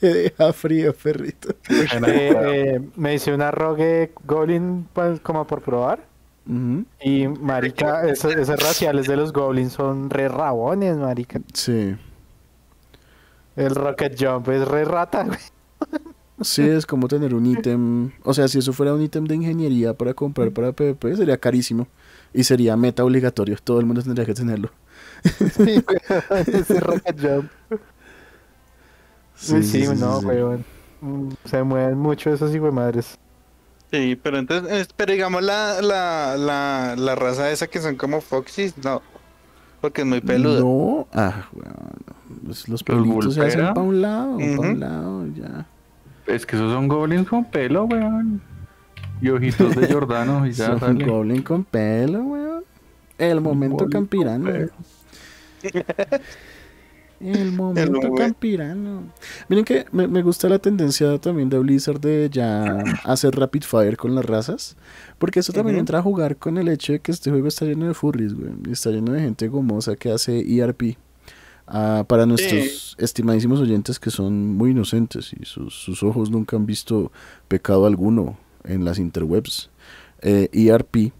te deja frío, perrito. Eh, eh, me hice una rogue goblin pues, como por probar. Y marica, esos, esos raciales de los goblins son re rabones, marica. Sí. El rocket jump es re rata, güey. Sí, es como tener un ítem. O sea, si eso fuera un ítem de ingeniería para comprar para PvP, sería carísimo. Y sería meta obligatorio. Todo el mundo tendría que tenerlo. Sí, güey, Ese rocket jump. Sí, sí, no, sí. Mm, Se mueven mucho esos hijos de madres. Sí, pero entonces, es- pero digamos la, la, la, la raza esa que son como foxys, no. Porque es muy peluda. No, ah, weón. Pues los pelitos se hacen para un lado, para Ujú. un lado, ya. es que esos son goblins con pelo, weón. Y ojitos de Jordano y ya Son sale. goblin con pelo, weón. El momento campirano. El momento momento. campirano. Miren que me, me gusta la tendencia también de Blizzard de ya hacer rapid fire con las razas. Porque eso también entra a jugar con el hecho de que este juego está lleno de furries, güey. Está lleno de gente gomosa que hace ERP. Ah, para nuestros estimadísimos oyentes que son muy inocentes y sus, sus ojos nunca han visto pecado alguno en las interwebs. Eh, ERP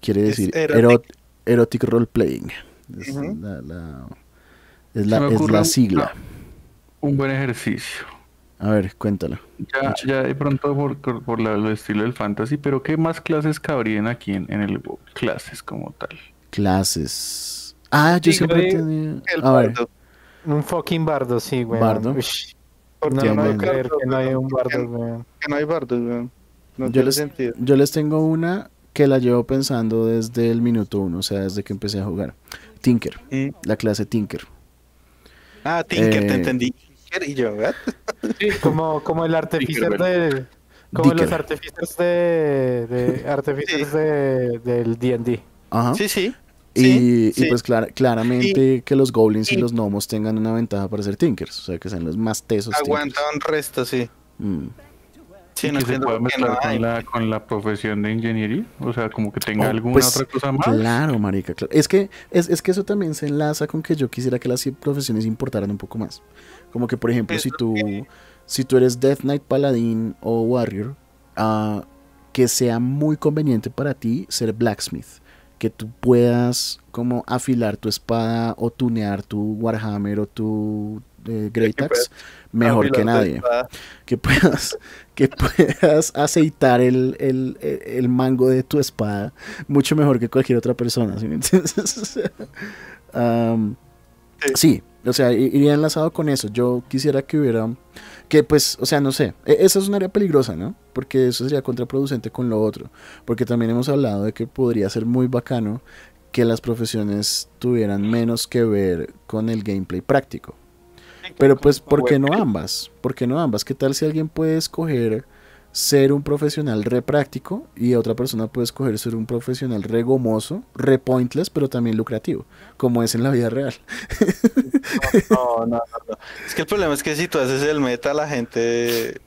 quiere decir erotic. erot- Erotic Role Playing. Es la- es la, es la sigla. Un buen ejercicio. A ver, cuéntala. Ya, ya de pronto por, por, por la- el estilo del fantasy, pero ¿qué más clases cabrían aquí en, en el? Clases como tal. Clases. Ah, yo Sí, siempre güey, tenía. El A ver, bardo. Un fucking bardo, sí, güey. Bardo. Ush, ¿Por No no creer bardo, que no hay un ¿Por qué bardo, güey. que no hay bardos, weón? No Yo tiene les- sentido. yo les tengo una que la llevo pensando desde el minuto uno, o sea, desde que empecé a jugar. Tinker, la clase Tinker. Ah, Tinker, Eh, te entendí. Tinker y yo, ¿verdad? Como, como el artificer de... Como los artificers de... de artificers de, del D&D. Ajá. Sí, sí. y, sí, y sí. pues clara- claramente que los goblins y, y- los gnomos tengan una ventaja para ser Tinkers, o sea, que sean los más tesos. Aguanta un resto, sí. Tinkers. Mm. Sí, y no que se pueda no mezclar con la, con la profesión de ingeniería. O sea, como que tenga Oh, alguna pues, otra cosa más. Claro, marica, claro. Es que, es, es que eso también se enlaza con que yo quisiera que las profesiones importaran un poco más. Como que, por ejemplo, Pues, si tú, si tú eres Death Knight Paladín o Warrior, ah, que sea muy conveniente para ti ser Blacksmith. Que tú puedas como afilar tu espada o tunear tu Warhammer o tu eh, Great que Axe mejor que nadie que puedas, que puedas aceitar el, el- el- mango de tu espada mucho mejor que cualquier otra persona. ¿sí? O sea, am, sí, o sea, i- iría enlazado con eso. Yo quisiera que hubiera, que pues, o sea, no sé, e- esa es un área peligrosa, ¿no? Porque eso sería contraproducente con lo otro. Porque también hemos hablado de que podría ser muy bacano que las profesiones tuvieran menos que ver con el gameplay práctico. Pero pues, ¿por qué no ambas? ¿Por qué no ambas? ¿Qué tal si alguien puede escoger ser un profesional re práctico y otra persona puede escoger ser un profesional re gomoso, re pointless, pero también lucrativo, como es en la vida real? No, no, no, no. Es que el problema es que si tú haces el meta, la gente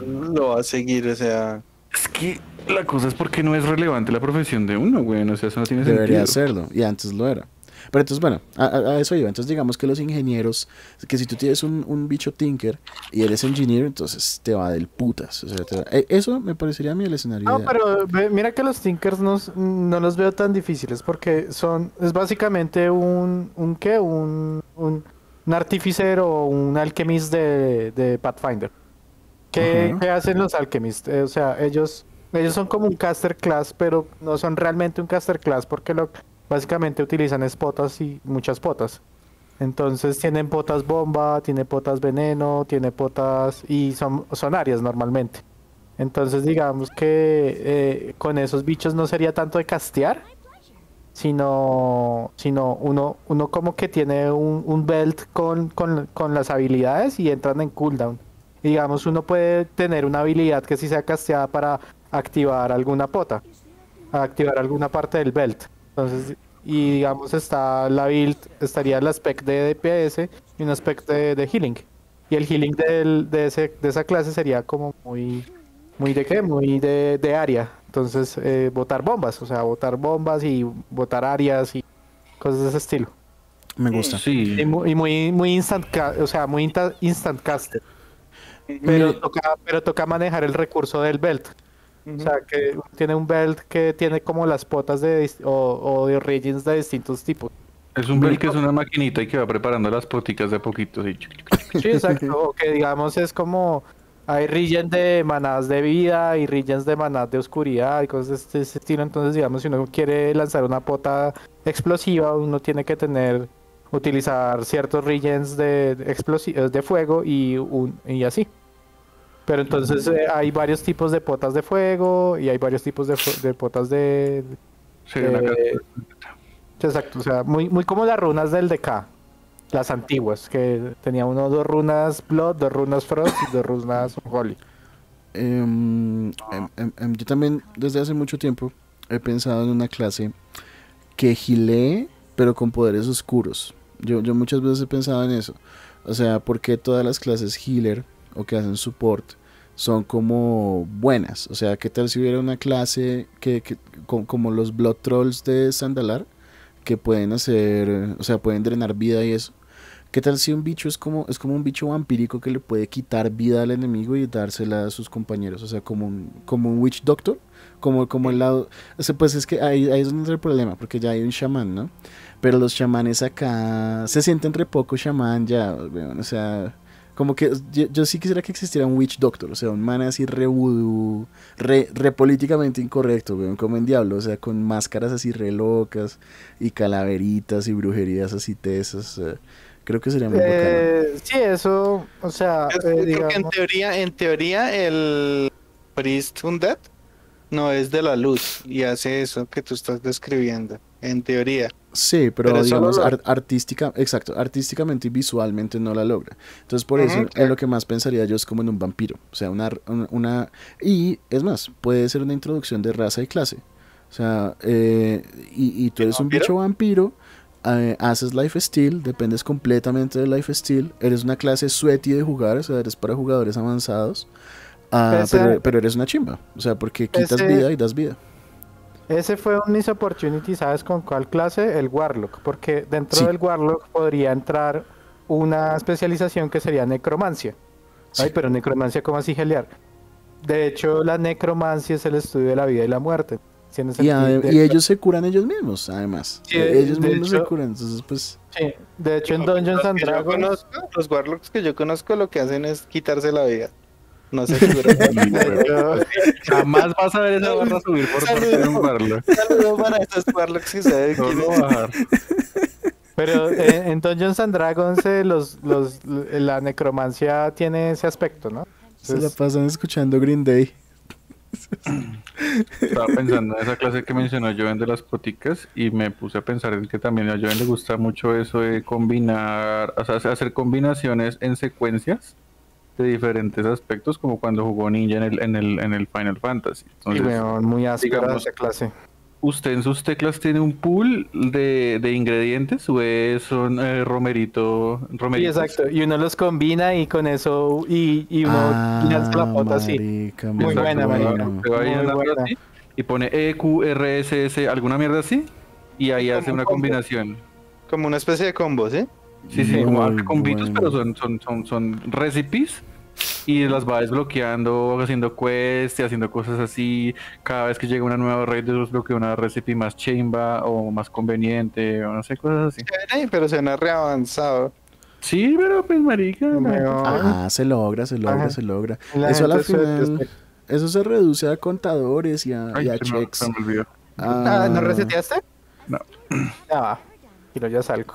lo va a seguir, o sea. Es que la cosa es porque no es relevante la profesión de uno, güey. O sea, eso no tiene Debería sentido. hacerlo, y antes lo era. Pero entonces, bueno, a, eso iba. Entonces, digamos que los ingenieros, que si tú tienes un, un bicho tinker y eres engineer, entonces te va del putas. O sea, te va- eh, eso me parecería a mí el escenario No, ideal. pero mira que los Tinkers no, no los veo tan difíciles porque son, es básicamente un, un qué, un, un, un artificer o un alchemist de, de Pathfinder. ¿Qué, qué hacen los alchemists? Eh, o sea, ellos, ellos son como un caster class, pero no son realmente un caster class porque lo, básicamente utilizan es potas y muchas potas. Entonces tienen potas bomba, tiene potas veneno, tiene potas y son, son áreas normalmente. Entonces digamos que eh, con esos bichos no sería tanto de castear, sino, sino uno, uno como que tiene un, belt con, con, con las habilidades y entran en cooldown. Y digamos, uno puede tener una habilidad que sí sea casteada para activar alguna pota, activar alguna parte del belt. Entonces, y digamos, está la build, estaría el aspect de DPS y un aspect de, de healing. Y el healing del- de, ese, de esa clase sería como muy, muy de qué, muy de, de área. Entonces, eh, botar bombas, o sea, botar bombas y botar áreas y cosas de ese estilo. me gusta. Sí. Y muy, y muy, muy instant, ca- o sea, muy instant caster. Pero toca, pero toca manejar el recurso del belt. O sea, que tiene un belt que tiene como las potas de o, o de origins de distintos tipos. Es un bel que es una maquinita y que va preparando las poticas de a poquito. así. Sí, exacto. o que digamos es como hay regions de manadas de vida y regions de manadas de oscuridad y cosas de este, ese estilo. Entonces, digamos, si uno quiere lanzar una pota explosiva, uno tiene que tener utilizar ciertos regions de, de explosi- de fuego y, un, y así. Pero entonces eh, hay varios tipos de potas de fuego y hay varios tipos de, potas de... Eh, casa. Exacto, o sea, muy, muy como las runas del DK, las antiguas, que tenía uno dos runas Blood, dos runas Frost y dos runas Holy. Em, em, em, em, yo también desde hace mucho tiempo he pensado en una clase que gilee, pero con poderes oscuros. Yo, yo muchas veces he pensado en eso. O sea, porque todas las clases healer o que hacen support son como buenas. O sea, ¿qué tal si hubiera una clase que, que- co- como los Blood Trolls de Sandalar que pueden hacer, o sea, pueden drenar vida y eso? ¿Qué tal si un bicho es como, es como un bicho vampírico que le puede quitar vida al enemigo y dársela a sus compañeros? O sea, como un, como un witch doctor, como, como el lado... O sea, pues es que ahí, ahí es donde entra el problema, porque ya hay un chamán, ¿no? Pero los chamanes acá se sienten re poco chamán ya, o sea... Como que yo, yo sí quisiera que existiera un witch doctor, o sea, un man así re voodoo, re, re políticamente incorrecto, weón, como en Diablo, o sea, con máscaras así re locas y calaveritas y brujerías así tesas. o sea, creo que sería muy bacano. Eh, sí, eso, o sea, eh, porque en digamos, teoría, en teoría, el Priest Undead no es de la luz y hace eso que tú estás describiendo. En teoría. Sí, pero, digamos artística, exacto, artísticamente y visualmente no la logra. Entonces por eso en lo que más pensaría yo es como en un vampiro, o sea, una, una, y es más, puede ser una introducción de raza y clase. O sea, eh, y, y tú eres un vampiro? bicho vampiro, eh, haces life steal, dependes completamente del life steal, eres una clase sweaty de jugar, o sea, eres para jugadores avanzados. Ah, Ese- pero, pero eres una chimba. O sea, porque quitas Ese- vida y das vida. Ese fue un Miss Opportunity, ¿sabes con cuál clase? El Warlock, porque dentro Sí. del Warlock podría entrar una especialización que sería necromancia. Sí. Ay, pero necromancia, ¿cómo así gelear? De hecho, la necromancia es el estudio de la vida y la muerte. Tiene Y, De ellos se curan ellos mismos, además. Sí, Eh, ellos de mismos se curan. Entonces, pues. sí, de hecho, en Dungeons Los and Dragons. conozco, los warlocks que yo conozco lo que hacen es quitarse la vida. No hecho, Jamás vas a ver esa barra subir por parte de un Warlock. Saludos para esos warlocks que saben quién Solo es. bajar. Pero en, en Dungeons and Dragons eh, los, los, la necromancia tiene ese aspecto, ¿no? Se la pasan escuchando Green Day. Estaba pensando en esa clase que mencionó Joven de las coticas y me puse a pensar en que también a Joven le gusta mucho eso de combinar, o sea, hacer combinaciones en secuencias de diferentes aspectos, como cuando jugó Ninja en el, en el, en el Final Fantasy. y, Entonces, weón, muy áspera esa clase. usted en sus teclas tiene un pool de, de ingredientes, o es son eh, romerito, Sí, exacto. Y uno los combina y con eso, y, y uno Ah, lanza la pota así. marica, Muy buena, bueno. marica. Y pone E, Q, R, S, S, alguna mierda así, y ahí hace una combo. combinación. Como una especie de combo, ¿sí? Sí, sí, como combitos, bueno. pero son, son, son, son recipes y las va desbloqueando, haciendo quests y haciendo cosas así. Cada vez que llega una nueva red, desbloquea una recipe más chimba o más conveniente, o no sé, cosas así. Ay, pero suena reavanzado. Sí, pero pues, marica. no. Ah, se logra, se logra, Ajá. se logra. La Eso a la final, eso se reduce a contadores y a, Ay, y a se me- checks. se me olvidó. Ah, ¿no Ah, reseteaste? No. Ah, y lo ya salgo.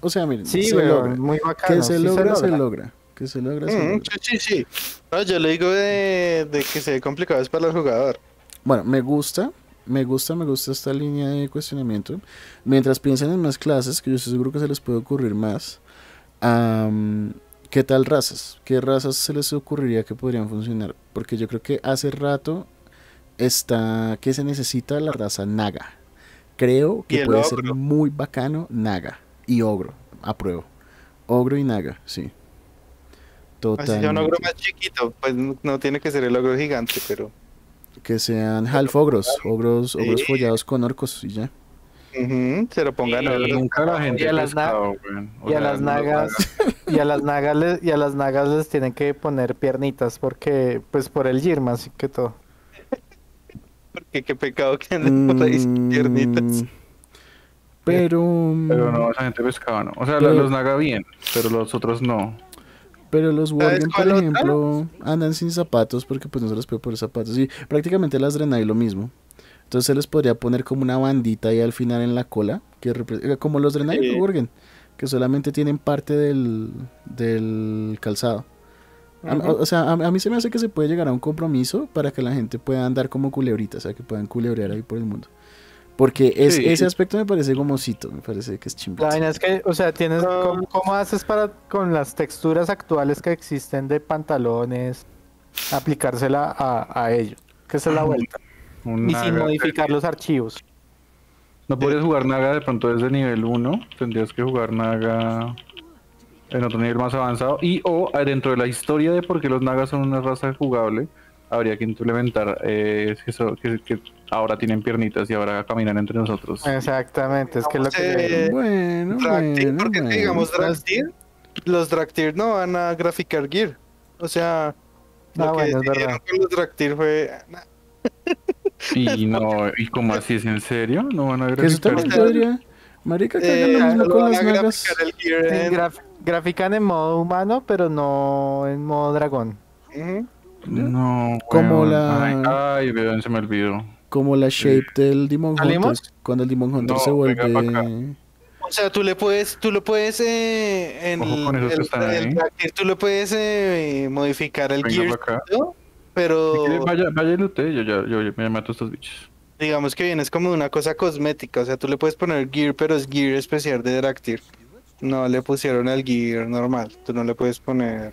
O sea, miren, Sí, se logra. muy bacano. Que se sí logra, se logra. Que se logra, se Mm, logra. sí, sí, sí. No, yo le digo de, de que se ve complicado es para el jugador. Bueno, me gusta, me gusta, me gusta esta línea de cuestionamiento. Mientras piensan en más clases, que yo estoy seguro que se les puede ocurrir más. am, ¿Qué tal razas? ¿Qué razas se les ocurriría que podrían funcionar? Porque yo creo que hace rato está que se necesita la raza Naga. Creo que puede ser muy bacano Naga y Ogro. Apruebo. Ogro y Naga, sí. Así sea un Totalmente. ogro más chiquito, pues no tiene que ser el ogro gigante, pero Que sean half ogros, ogros, ogros Sí. follados con orcos y ya. se lo pongan. Nunca la gente Y a las pescado. O Y a las nagas, y a las nagas les, y a las nagas les tienen que poner piernitas porque, pues por el Girma, así que todo. Porque qué pecado que anden por ahí sin piernitas. Mm, Pero, Pero no, esa gente pescaba, ¿no? O sea, Pero- los naga bien, pero los otros no. pero los Worgen, por otra? ejemplo, andan sin zapatos porque pues no se les puede poner zapatos. Y prácticamente las Drenai lo mismo. Entonces se les podría poner como una bandita ahí al final en la cola, que eh, como los Drenai Sí. los Worgen, que solamente tienen parte del, del calzado. A- o sea, a, a mí se me hace que se puede llegar a un compromiso para que la gente pueda andar como culebritas, o sea, que puedan culebrear ahí por el mundo. Porque es, Sí. ese aspecto me parece gomosito, me parece que es La chimbito. vaina es que, o sea, tienes. ¿cómo, cómo haces para, con las texturas actuales que existen de pantalones, aplicársela a, a ello? Que esa es la vuelta. Un Y sin naga- modificar los archivos. No podrías jugar Naga de pronto desde nivel 1, tendrías que jugar Naga en otro nivel más avanzado. Y o dentro de la historia de por qué los Nagas son una raza jugable, habría que implementar eh, que, eso- que- que ahora tienen piernitas y ahora caminan entre nosotros. Exactamente, es que es lo que... Eh, Bueno, porque bueno. digamos Dragtier, los Dragtier no van a graficar gear. O sea, lo Ah, que bueno, es decidieron verdad. con los Dragtier fue Y no, ¿y cómo así es en serio? No van a Que graficar. podría. Marica, que hagan eh, lo mismo lo con las gear en- graf- grafican en modo humano, pero no en modo dragón. No, Como la- Ay, ay, vean, se me olvidó. Como la shape del Demon Hunter. ¿Salimos? Cuando el Demon Hunter No, se vuelve. O sea, tú le puedes, tú lo puedes eh, en el, el. Dragtier, tú le puedes eh, modificar el Venga gear, pero Si vaya, vaya lute, yo ya yo, me mato a estos bichos. digamos que viene es como una cosa cosmética, o sea, tú le puedes poner gear, pero es gear especial de Dragtier. No le pusieron el gear normal, tú no le puedes poner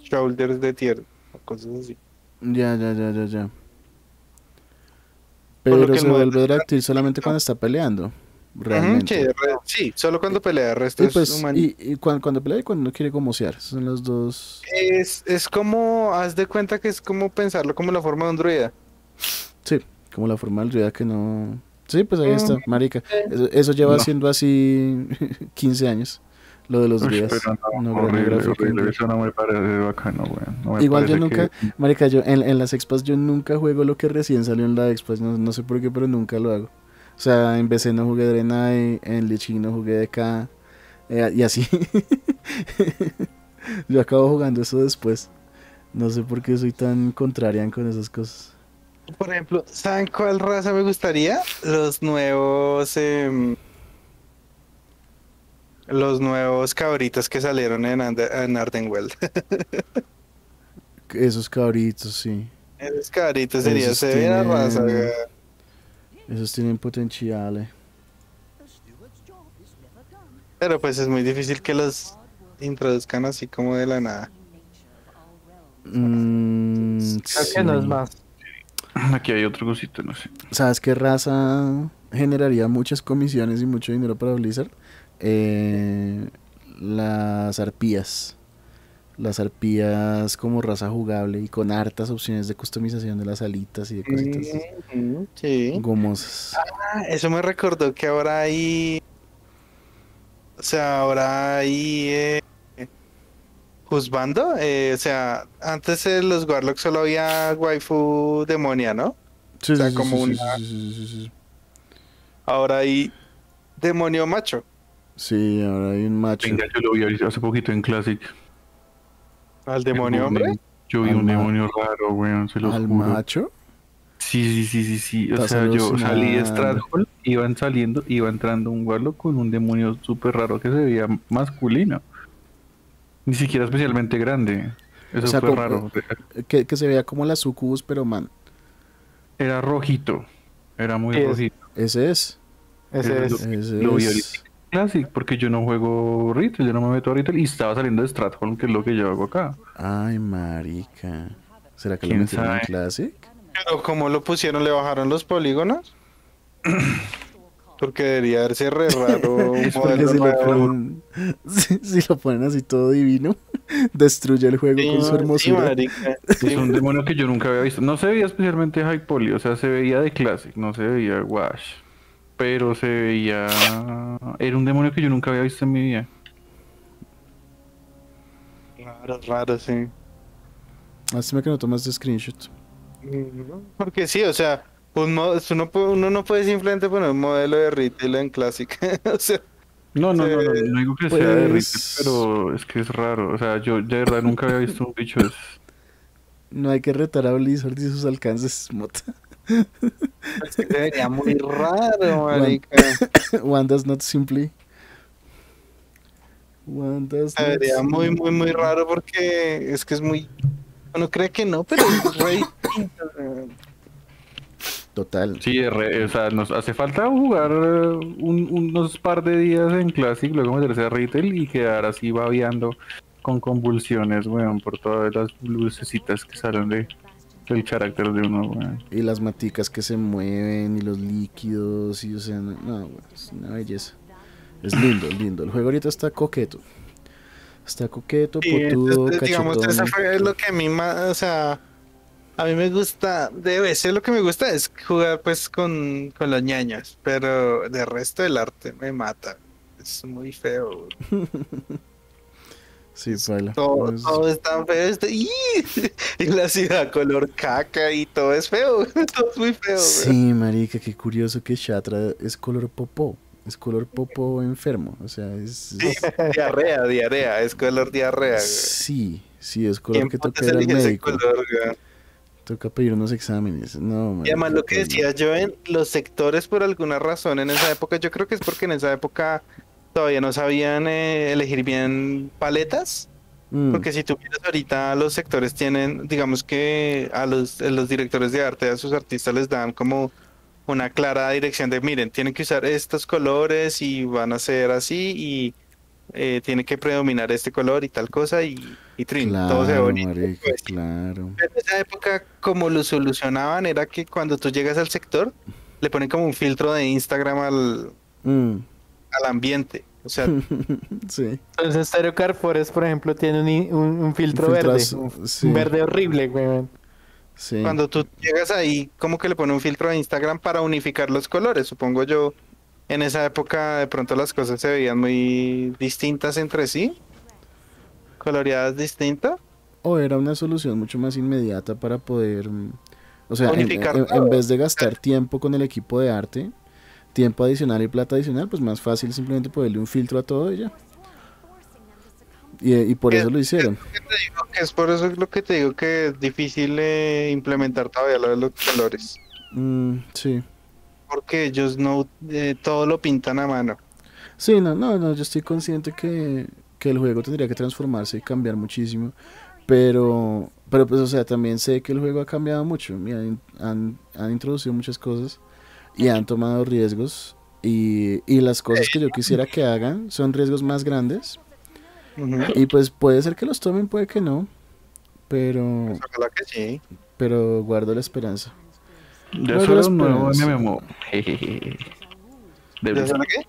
shoulders de tier o cosas así. Ya, ya, ya, ya, ya. Pero se vuelve Dractyl solamente cuando está peleando. realmente. sí, solo cuando pelea, el resto Y, es pues, humano. y, y cuando, cuando pelea y cuando no quiere gomosear. Esos son los dos. Es, es como, haz de cuenta que es como pensarlo como la forma de un druida. Sí, como la forma del druida que no. Sí, pues ahí Mm. está, marica. Eso, eso lleva No. siendo así 15 años. Lo de los Uy, pero no, No, horrible, horrible, no. Eso no me parece bacano, weón. No me Igual yo nunca, que- marica, yo en, en las expas yo nunca juego lo que recién salió en la expas, no, no sé por qué, pero nunca lo hago. O sea, en BC no jugué Draenei, en Lich King no jugué DK, eh, y así. yo acabo jugando eso después. No sé por qué soy tan contrarian con esas cosas. Por ejemplo, ¿saben cuál raza me gustaría? Los nuevos. em, los nuevos cabritos que salieron en, Ande- en Ardenwell. Esos cabritos, sí. Esos cabritos sería severa tienen- raza. Esos tienen potencial. eh. Pero pues es muy difícil que los introduzcan así como de la nada. Mm, Creo que no es más. Aquí hay otro cosito, no sé. ¿Sabes qué raza generaría muchas comisiones y mucho dinero para Blizzard? Eh, las arpías. Las arpías como raza jugable y con hartas opciones de customización de las alitas y de cositas sí. gomosas. Ah, eso me recordó que ahora hay. O sea, ahora hay. Eh, eh, o sea, antes en los Warlocks solo había waifu demonia, ¿no? Sí, o sea, sí, sí, como sí, una- sí, sí, sí, sí. Ahora hay demonio macho. Sí, ahora hay un macho. Venga, yo lo vi ahorita hace poquito en Classic. Al demonio hombre. Yo vi Al un demonio raro, weón, se los Al juro. macho. Sí, sí, sí, sí, sí. O sea, yo salí de. Strathold, iban saliendo, iba entrando un Warlock con un demonio súper raro que se veía masculino. Ni siquiera especialmente grande. Eso O sea, fue como- raro. Que, que se vea como la sucubus, pero man. Era rojito. Era muy es- rojito. Ese es. Ese es. Ese Lo vi es. ahorita Classic porque yo no juego Retail, yo no me meto a Retail y estaba saliendo de Strathold, que es lo que yo hago acá. Ay, marica. ¿Será que lo ¿Quién metieron en? Classic? Pero como lo pusieron, le bajaron los polígonos. Porque debería verse re raro un modelo si lo, ponen, si, si lo ponen así todo divino, destruye el juego Sí, con su sí, hermosura. Es un demonio que yo nunca había visto. No se veía especialmente High Poly, o sea, se veía de Classic, no se veía Wash. Pero se veía. Era un demonio que yo nunca había visto en mi vida. Raro, raro, sí. Lástima que no tomaste screenshot. Porque sí, o sea, un uno, uno no puede simplemente poner un modelo de retail en Classic. o sea, No, no, no, no, no digo que sea de Pues- Retail, pero es que es raro. O sea, yo de verdad nunca había visto un bicho. No hay que retar a Blizzard y sus alcances, Mota. Es que sería muy raro, marica. One does not simply. One does not Sería muy, simply. muy, muy raro porque es que es muy... Uno cree que no, pero es re. Total. Sí, es re- o sea, nos hace falta jugar eh, un- unos par de días en Classic, luego meterse a Retail y quedar así babeando con convulsiones, weón, por todas las lucecitas que salen de, del carácter de uno, weón. Y las maticas que se mueven y los líquidos y o sea, no, no, güey, es una belleza. Es lindo, lindo. El juego ahorita está coqueto. Está coqueto, Sí, potudo, entonces, digamos, cachetón. eso fue lo que a mí más, o sea, a mí me gusta, debe ser lo que me gusta es jugar pues con, con los ñaños, pero de resto el arte me mata. Es muy feo. Sí, baila. Todo, Es- todo es tan feo. este-. Y la ciudad color caca y todo es feo. Todo es muy feo. Sí, marica, qué curioso que Shatra es color popó. Es color popó enfermo. O sea, es. Sí, es- diarrea, diarrea, es color diarrea. güey. sí, sí, es color ¿Quién que toca ir al médico. color? Toca pedir unos exámenes. No, Y además marica, lo que pues, decía yo en los sectores por alguna razón en esa época, yo creo que es porque en esa época todavía no sabían eh, elegir bien paletas, mm, porque si tú miras ahorita los sectores tienen, digamos que a los, a los directores de arte, a sus artistas les dan como una clara dirección de, miren, tienen que usar estos colores y van a ser así y eh, tiene que predominar este color y tal cosa y, y trin, todo se claro, bonito. marica, pues. claro. En esa época, como lo solucionaban, era que cuando tú llegas al sector, le ponen como un filtro de Instagram al, Mm, al ambiente. O sea, sí. Entonces Stereo Car Forest, por ejemplo, tiene un, un- un filtro Un verde. Un, sí. un verde horrible. Sí. cuando tú llegas ahí, como que le pone un filtro a Instagram para unificar los colores. Supongo yo, en esa época de pronto las cosas se veían muy distintas entre sí. Coloreadas distintas. O era una solución mucho más inmediata para poder, mm, o sea, en, Unificar en- en todo. vez de gastar tiempo con el equipo de arte, tiempo adicional y plata adicional, pues más fácil simplemente ponerle un filtro a todo y ya. Y, y por ¿Qué- eso lo hicieron. Que es por eso lo que te digo que es difícil eh, implementar todavía lo de los colores. Mm, sí. Porque ellos no eh, todo lo pintan a mano. Sí, no, no, no, yo estoy consciente que, que el juego tendría que transformarse y cambiar muchísimo, pero, pero pues, o sea, también sé que el juego ha cambiado mucho, mira, han, han introducido muchas cosas y han tomado riesgos y, y las cosas que yo quisiera que hagan son riesgos más grandes y pues puede ser que los tomen, puede que no, pero, Ojalá que sí. pero guardo la esperanza. Yo de un nuevo. MMO. De ¿Ya Blizzard. saben qué?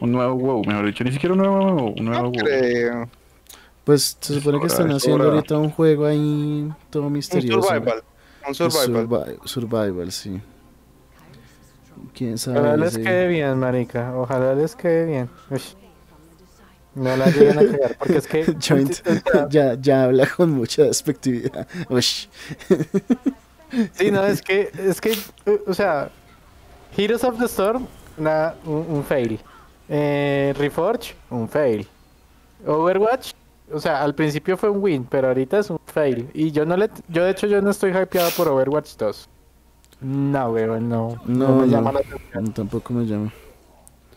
Un nuevo WoW, mejor dicho. Ni siquiera un nuevo MMO, un nuevo No WoW. creo. Pues se supone que están es haciendo ahorita un juego ahí todo Un misterioso. survival. Un survival. Survi- survival, sí. Quién Ojalá les ese- quede bien, marica. Ojalá les quede bien. Uy. No la lleguen a cagar, porque es que... Joint ya, ya habla con mucha despectividad. Ush. Sí, no, es que, es que, o sea, Heroes of the Storm, una, un, un fail. Eh, Reforge, un fail. Overwatch, o sea, al principio fue un win, pero ahorita es un fail. Y yo no le, yo de hecho yo no estoy hypeado por Overwatch 2. No, weón, no. No, No, me no. llama la atención. No, Tampoco me llama.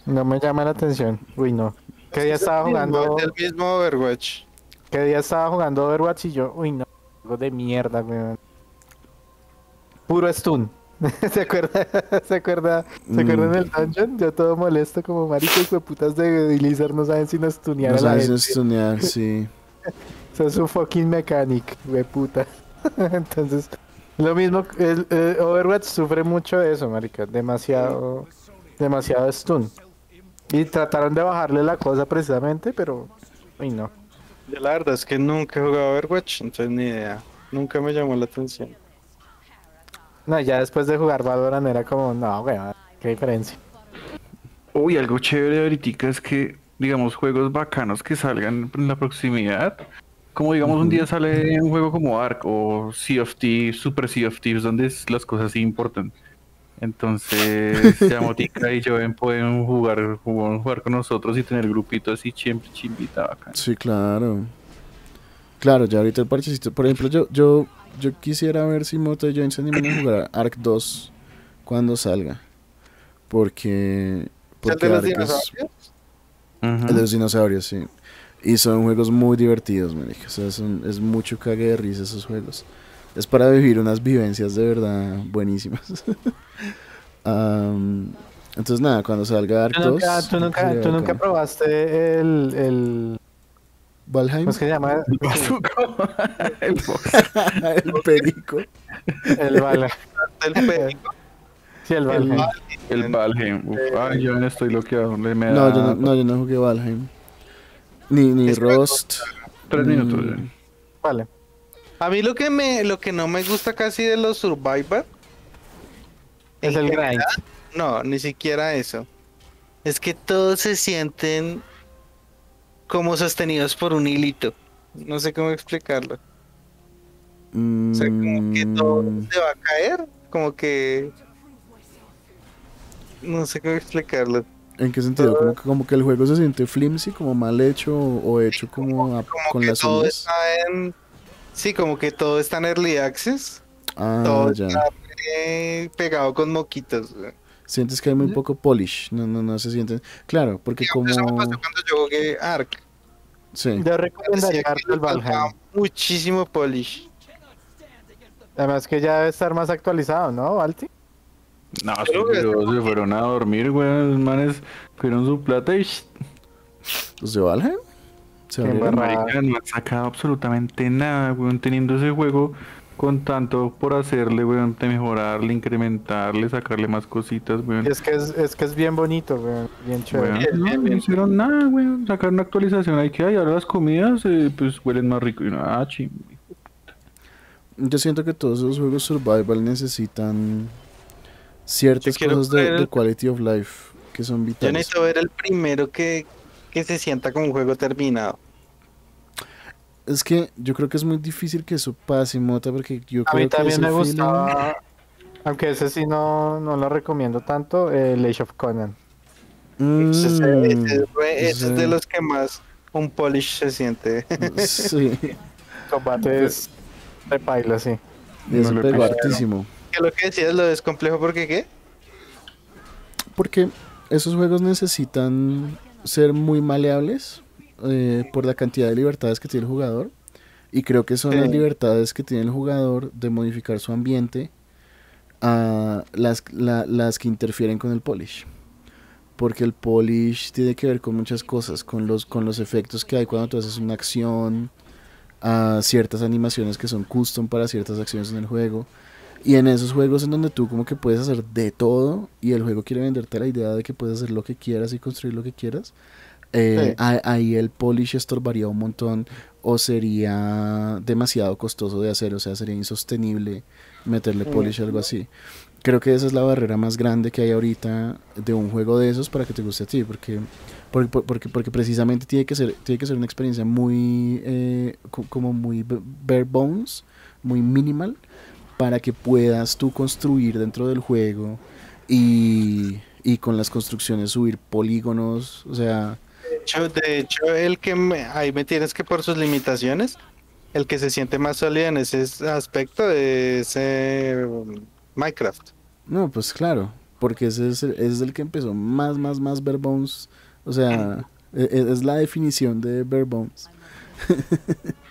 No me llama la atención. Uy, no. ¿Qué día estaba jugando? Es el mismo Overwatch. ¿Qué día estaba jugando Overwatch y yo, uy, no, juego de mierda, weón. Puro stun. ¿Se acuerda? ¿Se acuerda? ¿Se acuerdan Mm. del dungeon? Yo todo molesto como marica y putas de Blizzard no saben si nos tunear No a la sabes gente. estunear, sí. Eso es un fucking mechanic, de puta. Entonces, lo mismo, el, el Overwatch sufre mucho de eso, marica. Demasiado, demasiado stun. Y trataron de bajarle la cosa precisamente, pero, uy, no. Yo la verdad es que nunca he jugado Overwatch, entonces ni idea. Nunca me llamó la atención. No, ya después de jugar Valorant era como, no, weón, qué diferencia. Uy, algo chévere ahorita es que, digamos, juegos bacanos que salgan en la proximidad. Como digamos, un día sale un juego como Ark o Sea of Thieves, Super Sea of Thieves, donde es- las cosas sí importan. Entonces, ya Motica y Joven pueden jugar, jugar, jugar con nosotros y tener grupitos así siempre chimbita bacán. Sí, claro. Claro, ya ahorita el parchecito. Por ejemplo, yo, yo, yo quisiera ver si Moto y Join se animan a jugar Ark 2 cuando salga. Porque. ¿Es el Porque de los Ark es- dinosaurios? Ujú. El de los dinosaurios, sí. Y son juegos muy divertidos, marica. O sea, son- es mucho cague de risa esos juegos. Es para vivir unas vivencias de verdad buenísimas. Am, entonces, nada, cuando salga Ark ¿Tú 2. nunca, tú nunca, tú nunca probaste el, el, Valheim, ¿cómo es que se llama? El box. el perico. El Valheim. El perico. Sí, el Valheim. El Valheim. Uf, ay, yo no estoy bloqueado. Le me No, da yo no, no, yo no jugué Valheim. Ni, ni Rust. tres minutos. Mm. ya. Vale. A mí lo que me lo que no me gusta casi de los Survivor Es el grind. No, ni siquiera eso. Es que todos se sienten como sostenidos por un hilito. No sé cómo explicarlo. O sea, como que todo Mm, se va a caer. Como que. No sé cómo explicarlo. ¿En qué sentido? Como que, como que el juego se siente flimsy, como mal hecho o, hecho como, a- Como con que las todo uñas. está en. Sí, como que todo está en early access. Ah, todo ya. está eh, pegado con moquitos. güey. Sientes que hay muy poco polish. No, no, no se sienten. Claro, porque como. Eso me pasó cuando yo jugué Ark. Sí. Yo recomendaría le el Valheim. Muchísimo polish. Además que ya debe estar más actualizado, ¿no, Balti? No, sí, se fueron a dormir, güey. Los manes fueron su plata y sh- ¿Los de Valheim? Se abrieron. embarrada. marica, no han sacado absolutamente nada, güey. Teniendo ese juego con tanto por hacerle, weón, de mejorarle, incrementarle, sacarle más cositas, weón. Es que es, es que es bien bonito, weón, bien chévere. Weón, Bien, no, bien, no bien. hicieron nada, weón. Sacar una actualización ahí que hay. Ahora las comidas, eh, pues huelen más rico. Y uno, ah, chim. Yo siento que todos esos juegos survival necesitan ciertas Yo cosas de, ver- de quality of life que son Yo vitales. necesito ver el primero que, que se sienta como un juego terminado. Es que yo creo que es muy difícil que eso pase, Mota, porque yo A creo mí que también ese me gustaba, aunque ese sí no, no lo recomiendo tanto, el Age of Conan. Ese, ese- Mm, ese- ese es de los que más un polish se siente. Sí, Combate es de paila, sí. y eso No pegó hartísimo. Que lo que decías lo es complejo porque qué? Porque esos juegos necesitan ser muy maleables eh, por la cantidad de libertades que tiene el jugador. Y creo que son Sí. las libertades que tiene el jugador de modificar su ambiente a las, la- las que interfieren con el polish. Porque el polish tiene que ver con muchas cosas, con los, con los efectos que hay cuando tú haces una acción, a ciertas animaciones que son custom para ciertas acciones en el juego. Y en esos juegos en donde tú como que puedes hacer de todo y el juego quiere venderte la idea de que puedes hacer lo que quieras y construir lo que quieras, eh, Sí. ahí el polish estorbaría un montón o sería demasiado costoso de hacer, o sea, sería insostenible meterle polish a algo así. Creo que esa es la barrera más grande que hay ahorita de un juego de esos para que te guste a ti, porque porque, porque, porque precisamente tiene que ser tiene que ser una experiencia muy eh, co- como muy bare bones, muy minimal para que puedas tú construir dentro del juego y, y con las construcciones subir polígonos, o sea, De hecho, de hecho el que me- ahí me tienes que por sus limitaciones, el que se siente más sólido en ese aspecto es eh, Minecraft. no, pues claro, porque ese es el, ese es el que empezó más, más, más bare bones, o sea, e- e- es, la definición de bare bones.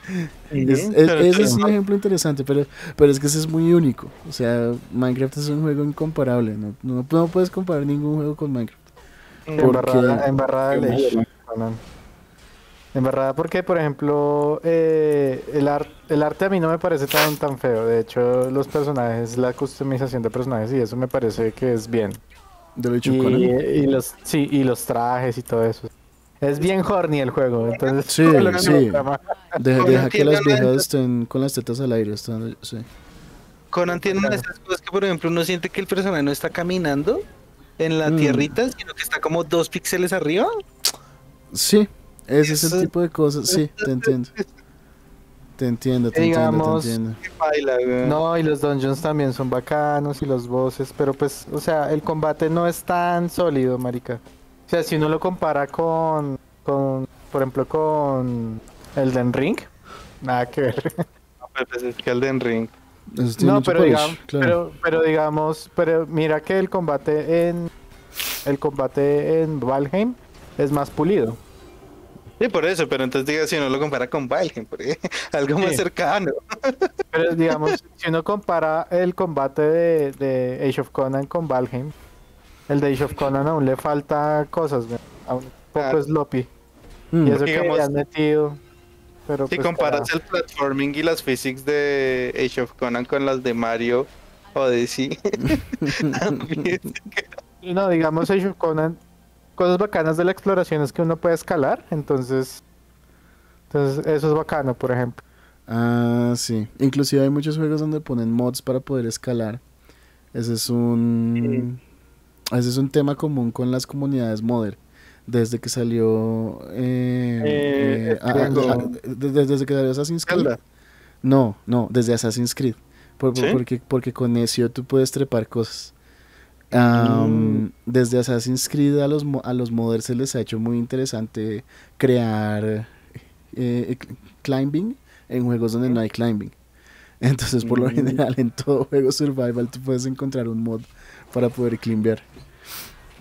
Es- es- Pero ese es un ejemplo interesante, pero, pero es que ese es muy único. O sea, Minecraft es un juego incomparable. No, no, no puedes comparar ningún juego con Minecraft. Porque- Embarrada, embarrada porque, por ejemplo, eh, el, ar- el arte a mí no me parece tan, tan feo. De hecho, los personajes, la customización de personajes y eso me parece que es bien. De lo hecho, Y, y los, sí, y los trajes y todo eso. Es bien horny el juego, entonces... Sí, sí. De- deja que las viejas estén con las tetas al aire. están- sí. Conan tiene una de esas cosas que, por ejemplo, uno siente que el personaje no está caminando en la Mm. tierrita, sino que está como dos píxeles arriba. Sí, ese es el tipo de cosas. Sí, te entiendo. Te entiendo, te Digamos- entiendo, te entiendo. Baila. No, y los dungeons también son bacanos y los bosses, pero pues, o sea, el combate no es tan sólido, marica. O sea, si uno lo compara con, con por ejemplo, con Elden Ring, nada que ver. No, pues, es que Elden Ring. No, pero digamos, claro. pero, pero digamos, pero mira que el combate en el combate en Valheim es más pulido. Sí, por eso, pero entonces diga si uno lo compara con Valheim, porque algo más Sí. cercano. Pero digamos, si uno compara el combate de, de Age of Conan con Valheim, el de Age of Conan aún le falta cosas, aún un poco Claro. sloppy. Mm. Y eso que Digamos- le han metido. Pero Si pues, comparas para- el platforming y las physics de Age of Conan con las de Mario Odyssey, también No, digamos Age of Conan, cosas bacanas de la exploración es que uno puede escalar, entonces... Entonces eso es bacano, por ejemplo. Ah, sí. Inclusive hay muchos juegos donde ponen mods para poder escalar. Ese es un ese es un tema común con las comunidades modder. Desde que salió eh, Eh, eh, a- a- Zelda. a- desde, desde que salió Assassin's Creed. Zelda. No, no, desde Assassin's Creed. Por- por- ¿Sí? porque, porque con Ezio tú puedes trepar cosas. Mm. Desde Assassin's Creed a los, a los modders se les ha hecho muy interesante crear eh, cl- climbing en juegos donde no hay climbing. Entonces, por lo Mm. general, en todo juego survival tú puedes encontrar un mod para poder climbear.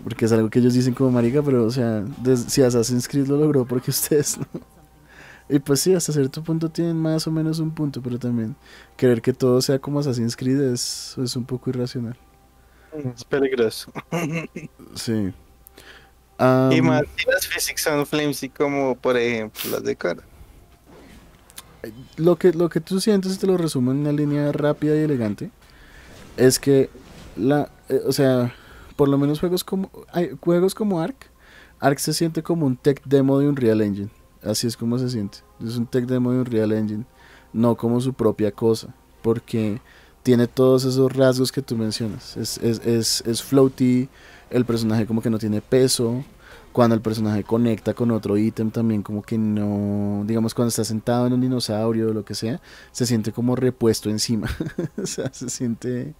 Porque es algo que ellos dicen como marica, pero o sea, si Assassin's Creed lo logró, porque ustedes no? Y pues sí, hasta cierto punto tienen más o menos un punto, pero también querer que todo sea como Assassin's Creed es, es un poco irracional. es peligroso. Sí. y Am, más si las physics son flimsy como por ejemplo las de Conan. lo que, lo que tú sientes, y te lo resumo en una línea rápida y elegante, es que la, eh, o sea, por lo menos juegos como, hay juegos como Ark, Ark se siente como un tech demo de un Real Engine, así es como se siente, es un tech demo de un Real Engine, no como su propia cosa, porque tiene todos esos rasgos que tú mencionas, es, es, es, es floaty, el personaje como que no tiene peso, cuando el personaje conecta con otro ítem también como que no, digamos cuando está sentado en un dinosaurio o lo que sea, se siente como repuesto encima, o sea, se siente,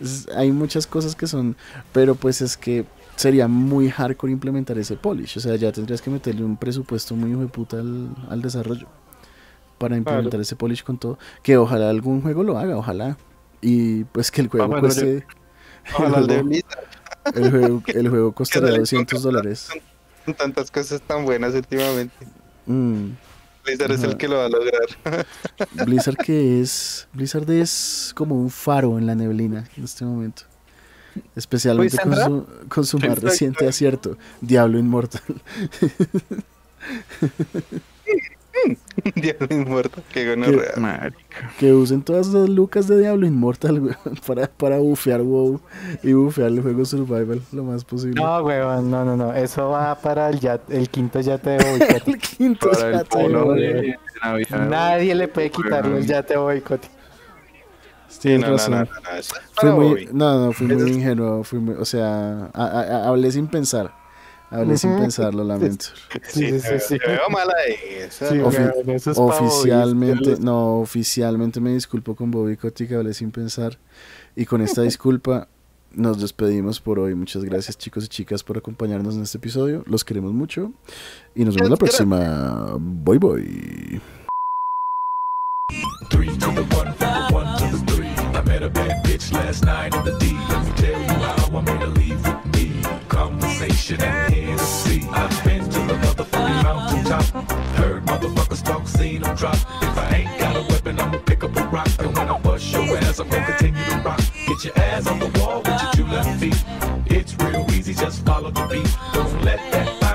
es- hay muchas cosas que son, pero pues es que sería muy hardcore implementar ese polish, o sea, ya tendrías que meterle un presupuesto muy hijo de puta al, al desarrollo para implementar ese polish con todo, que ojalá algún juego lo haga, ojalá, y pues que el juego bueno, yo- cueste... Ojalá el juego- el juego, el juego costará le 200 dólares. tantas cosas tan buenas últimamente. Mm. Blizzard es el que lo va a lograr. Blizzard que es Blizzard es como un faro en la neblina en este momento. Especialmente con su, con su más reciente acierto Diablo Inmortal Diablo inmuerto, qué gonorrea. Marica. que usen todas esas lucas de Diablo Inmortal weón, para, para bufear WoW y bufear el juego Survival lo más posible No, weón, no, no, no. Eso va para el, yat- el quinto yate de boicot. el quinto Para el yate, polo de Navidad. Nadie le puede quitar el yate boicot. Tienes no, no, razón. no, no, no, Fui muy, no, no, fui muy ingenuo, fui muy- o sea, a- a- a- hablé sin pensar, hablé sin Ujú. pensar, lo lamento. Sí, sí, sí, sí. Te veo. Sí, Ofi- weón, eso es pa' Oficialmente, no, oficialmente me disculpo con Bobby Kotick, hablé sin pensar. Y con esta disculpa nos despedimos por hoy. Muchas gracias chicos y chicas por acompañarnos en este episodio. Los queremos mucho. Y nos vemos la próxima. Bye bye. Last night in the D. Let me tell you how I made Conversation and Hennessy. I've been to the motherfucking mountaintop. Heard motherfuckers talk, seen them drop. If I ain't got a weapon, I'ma pick up a rock. And when I bust your ass, I'm gonna continue to rock. Get your ass on the wall with your two left feet. It's real easy, just follow the beat. Don't let that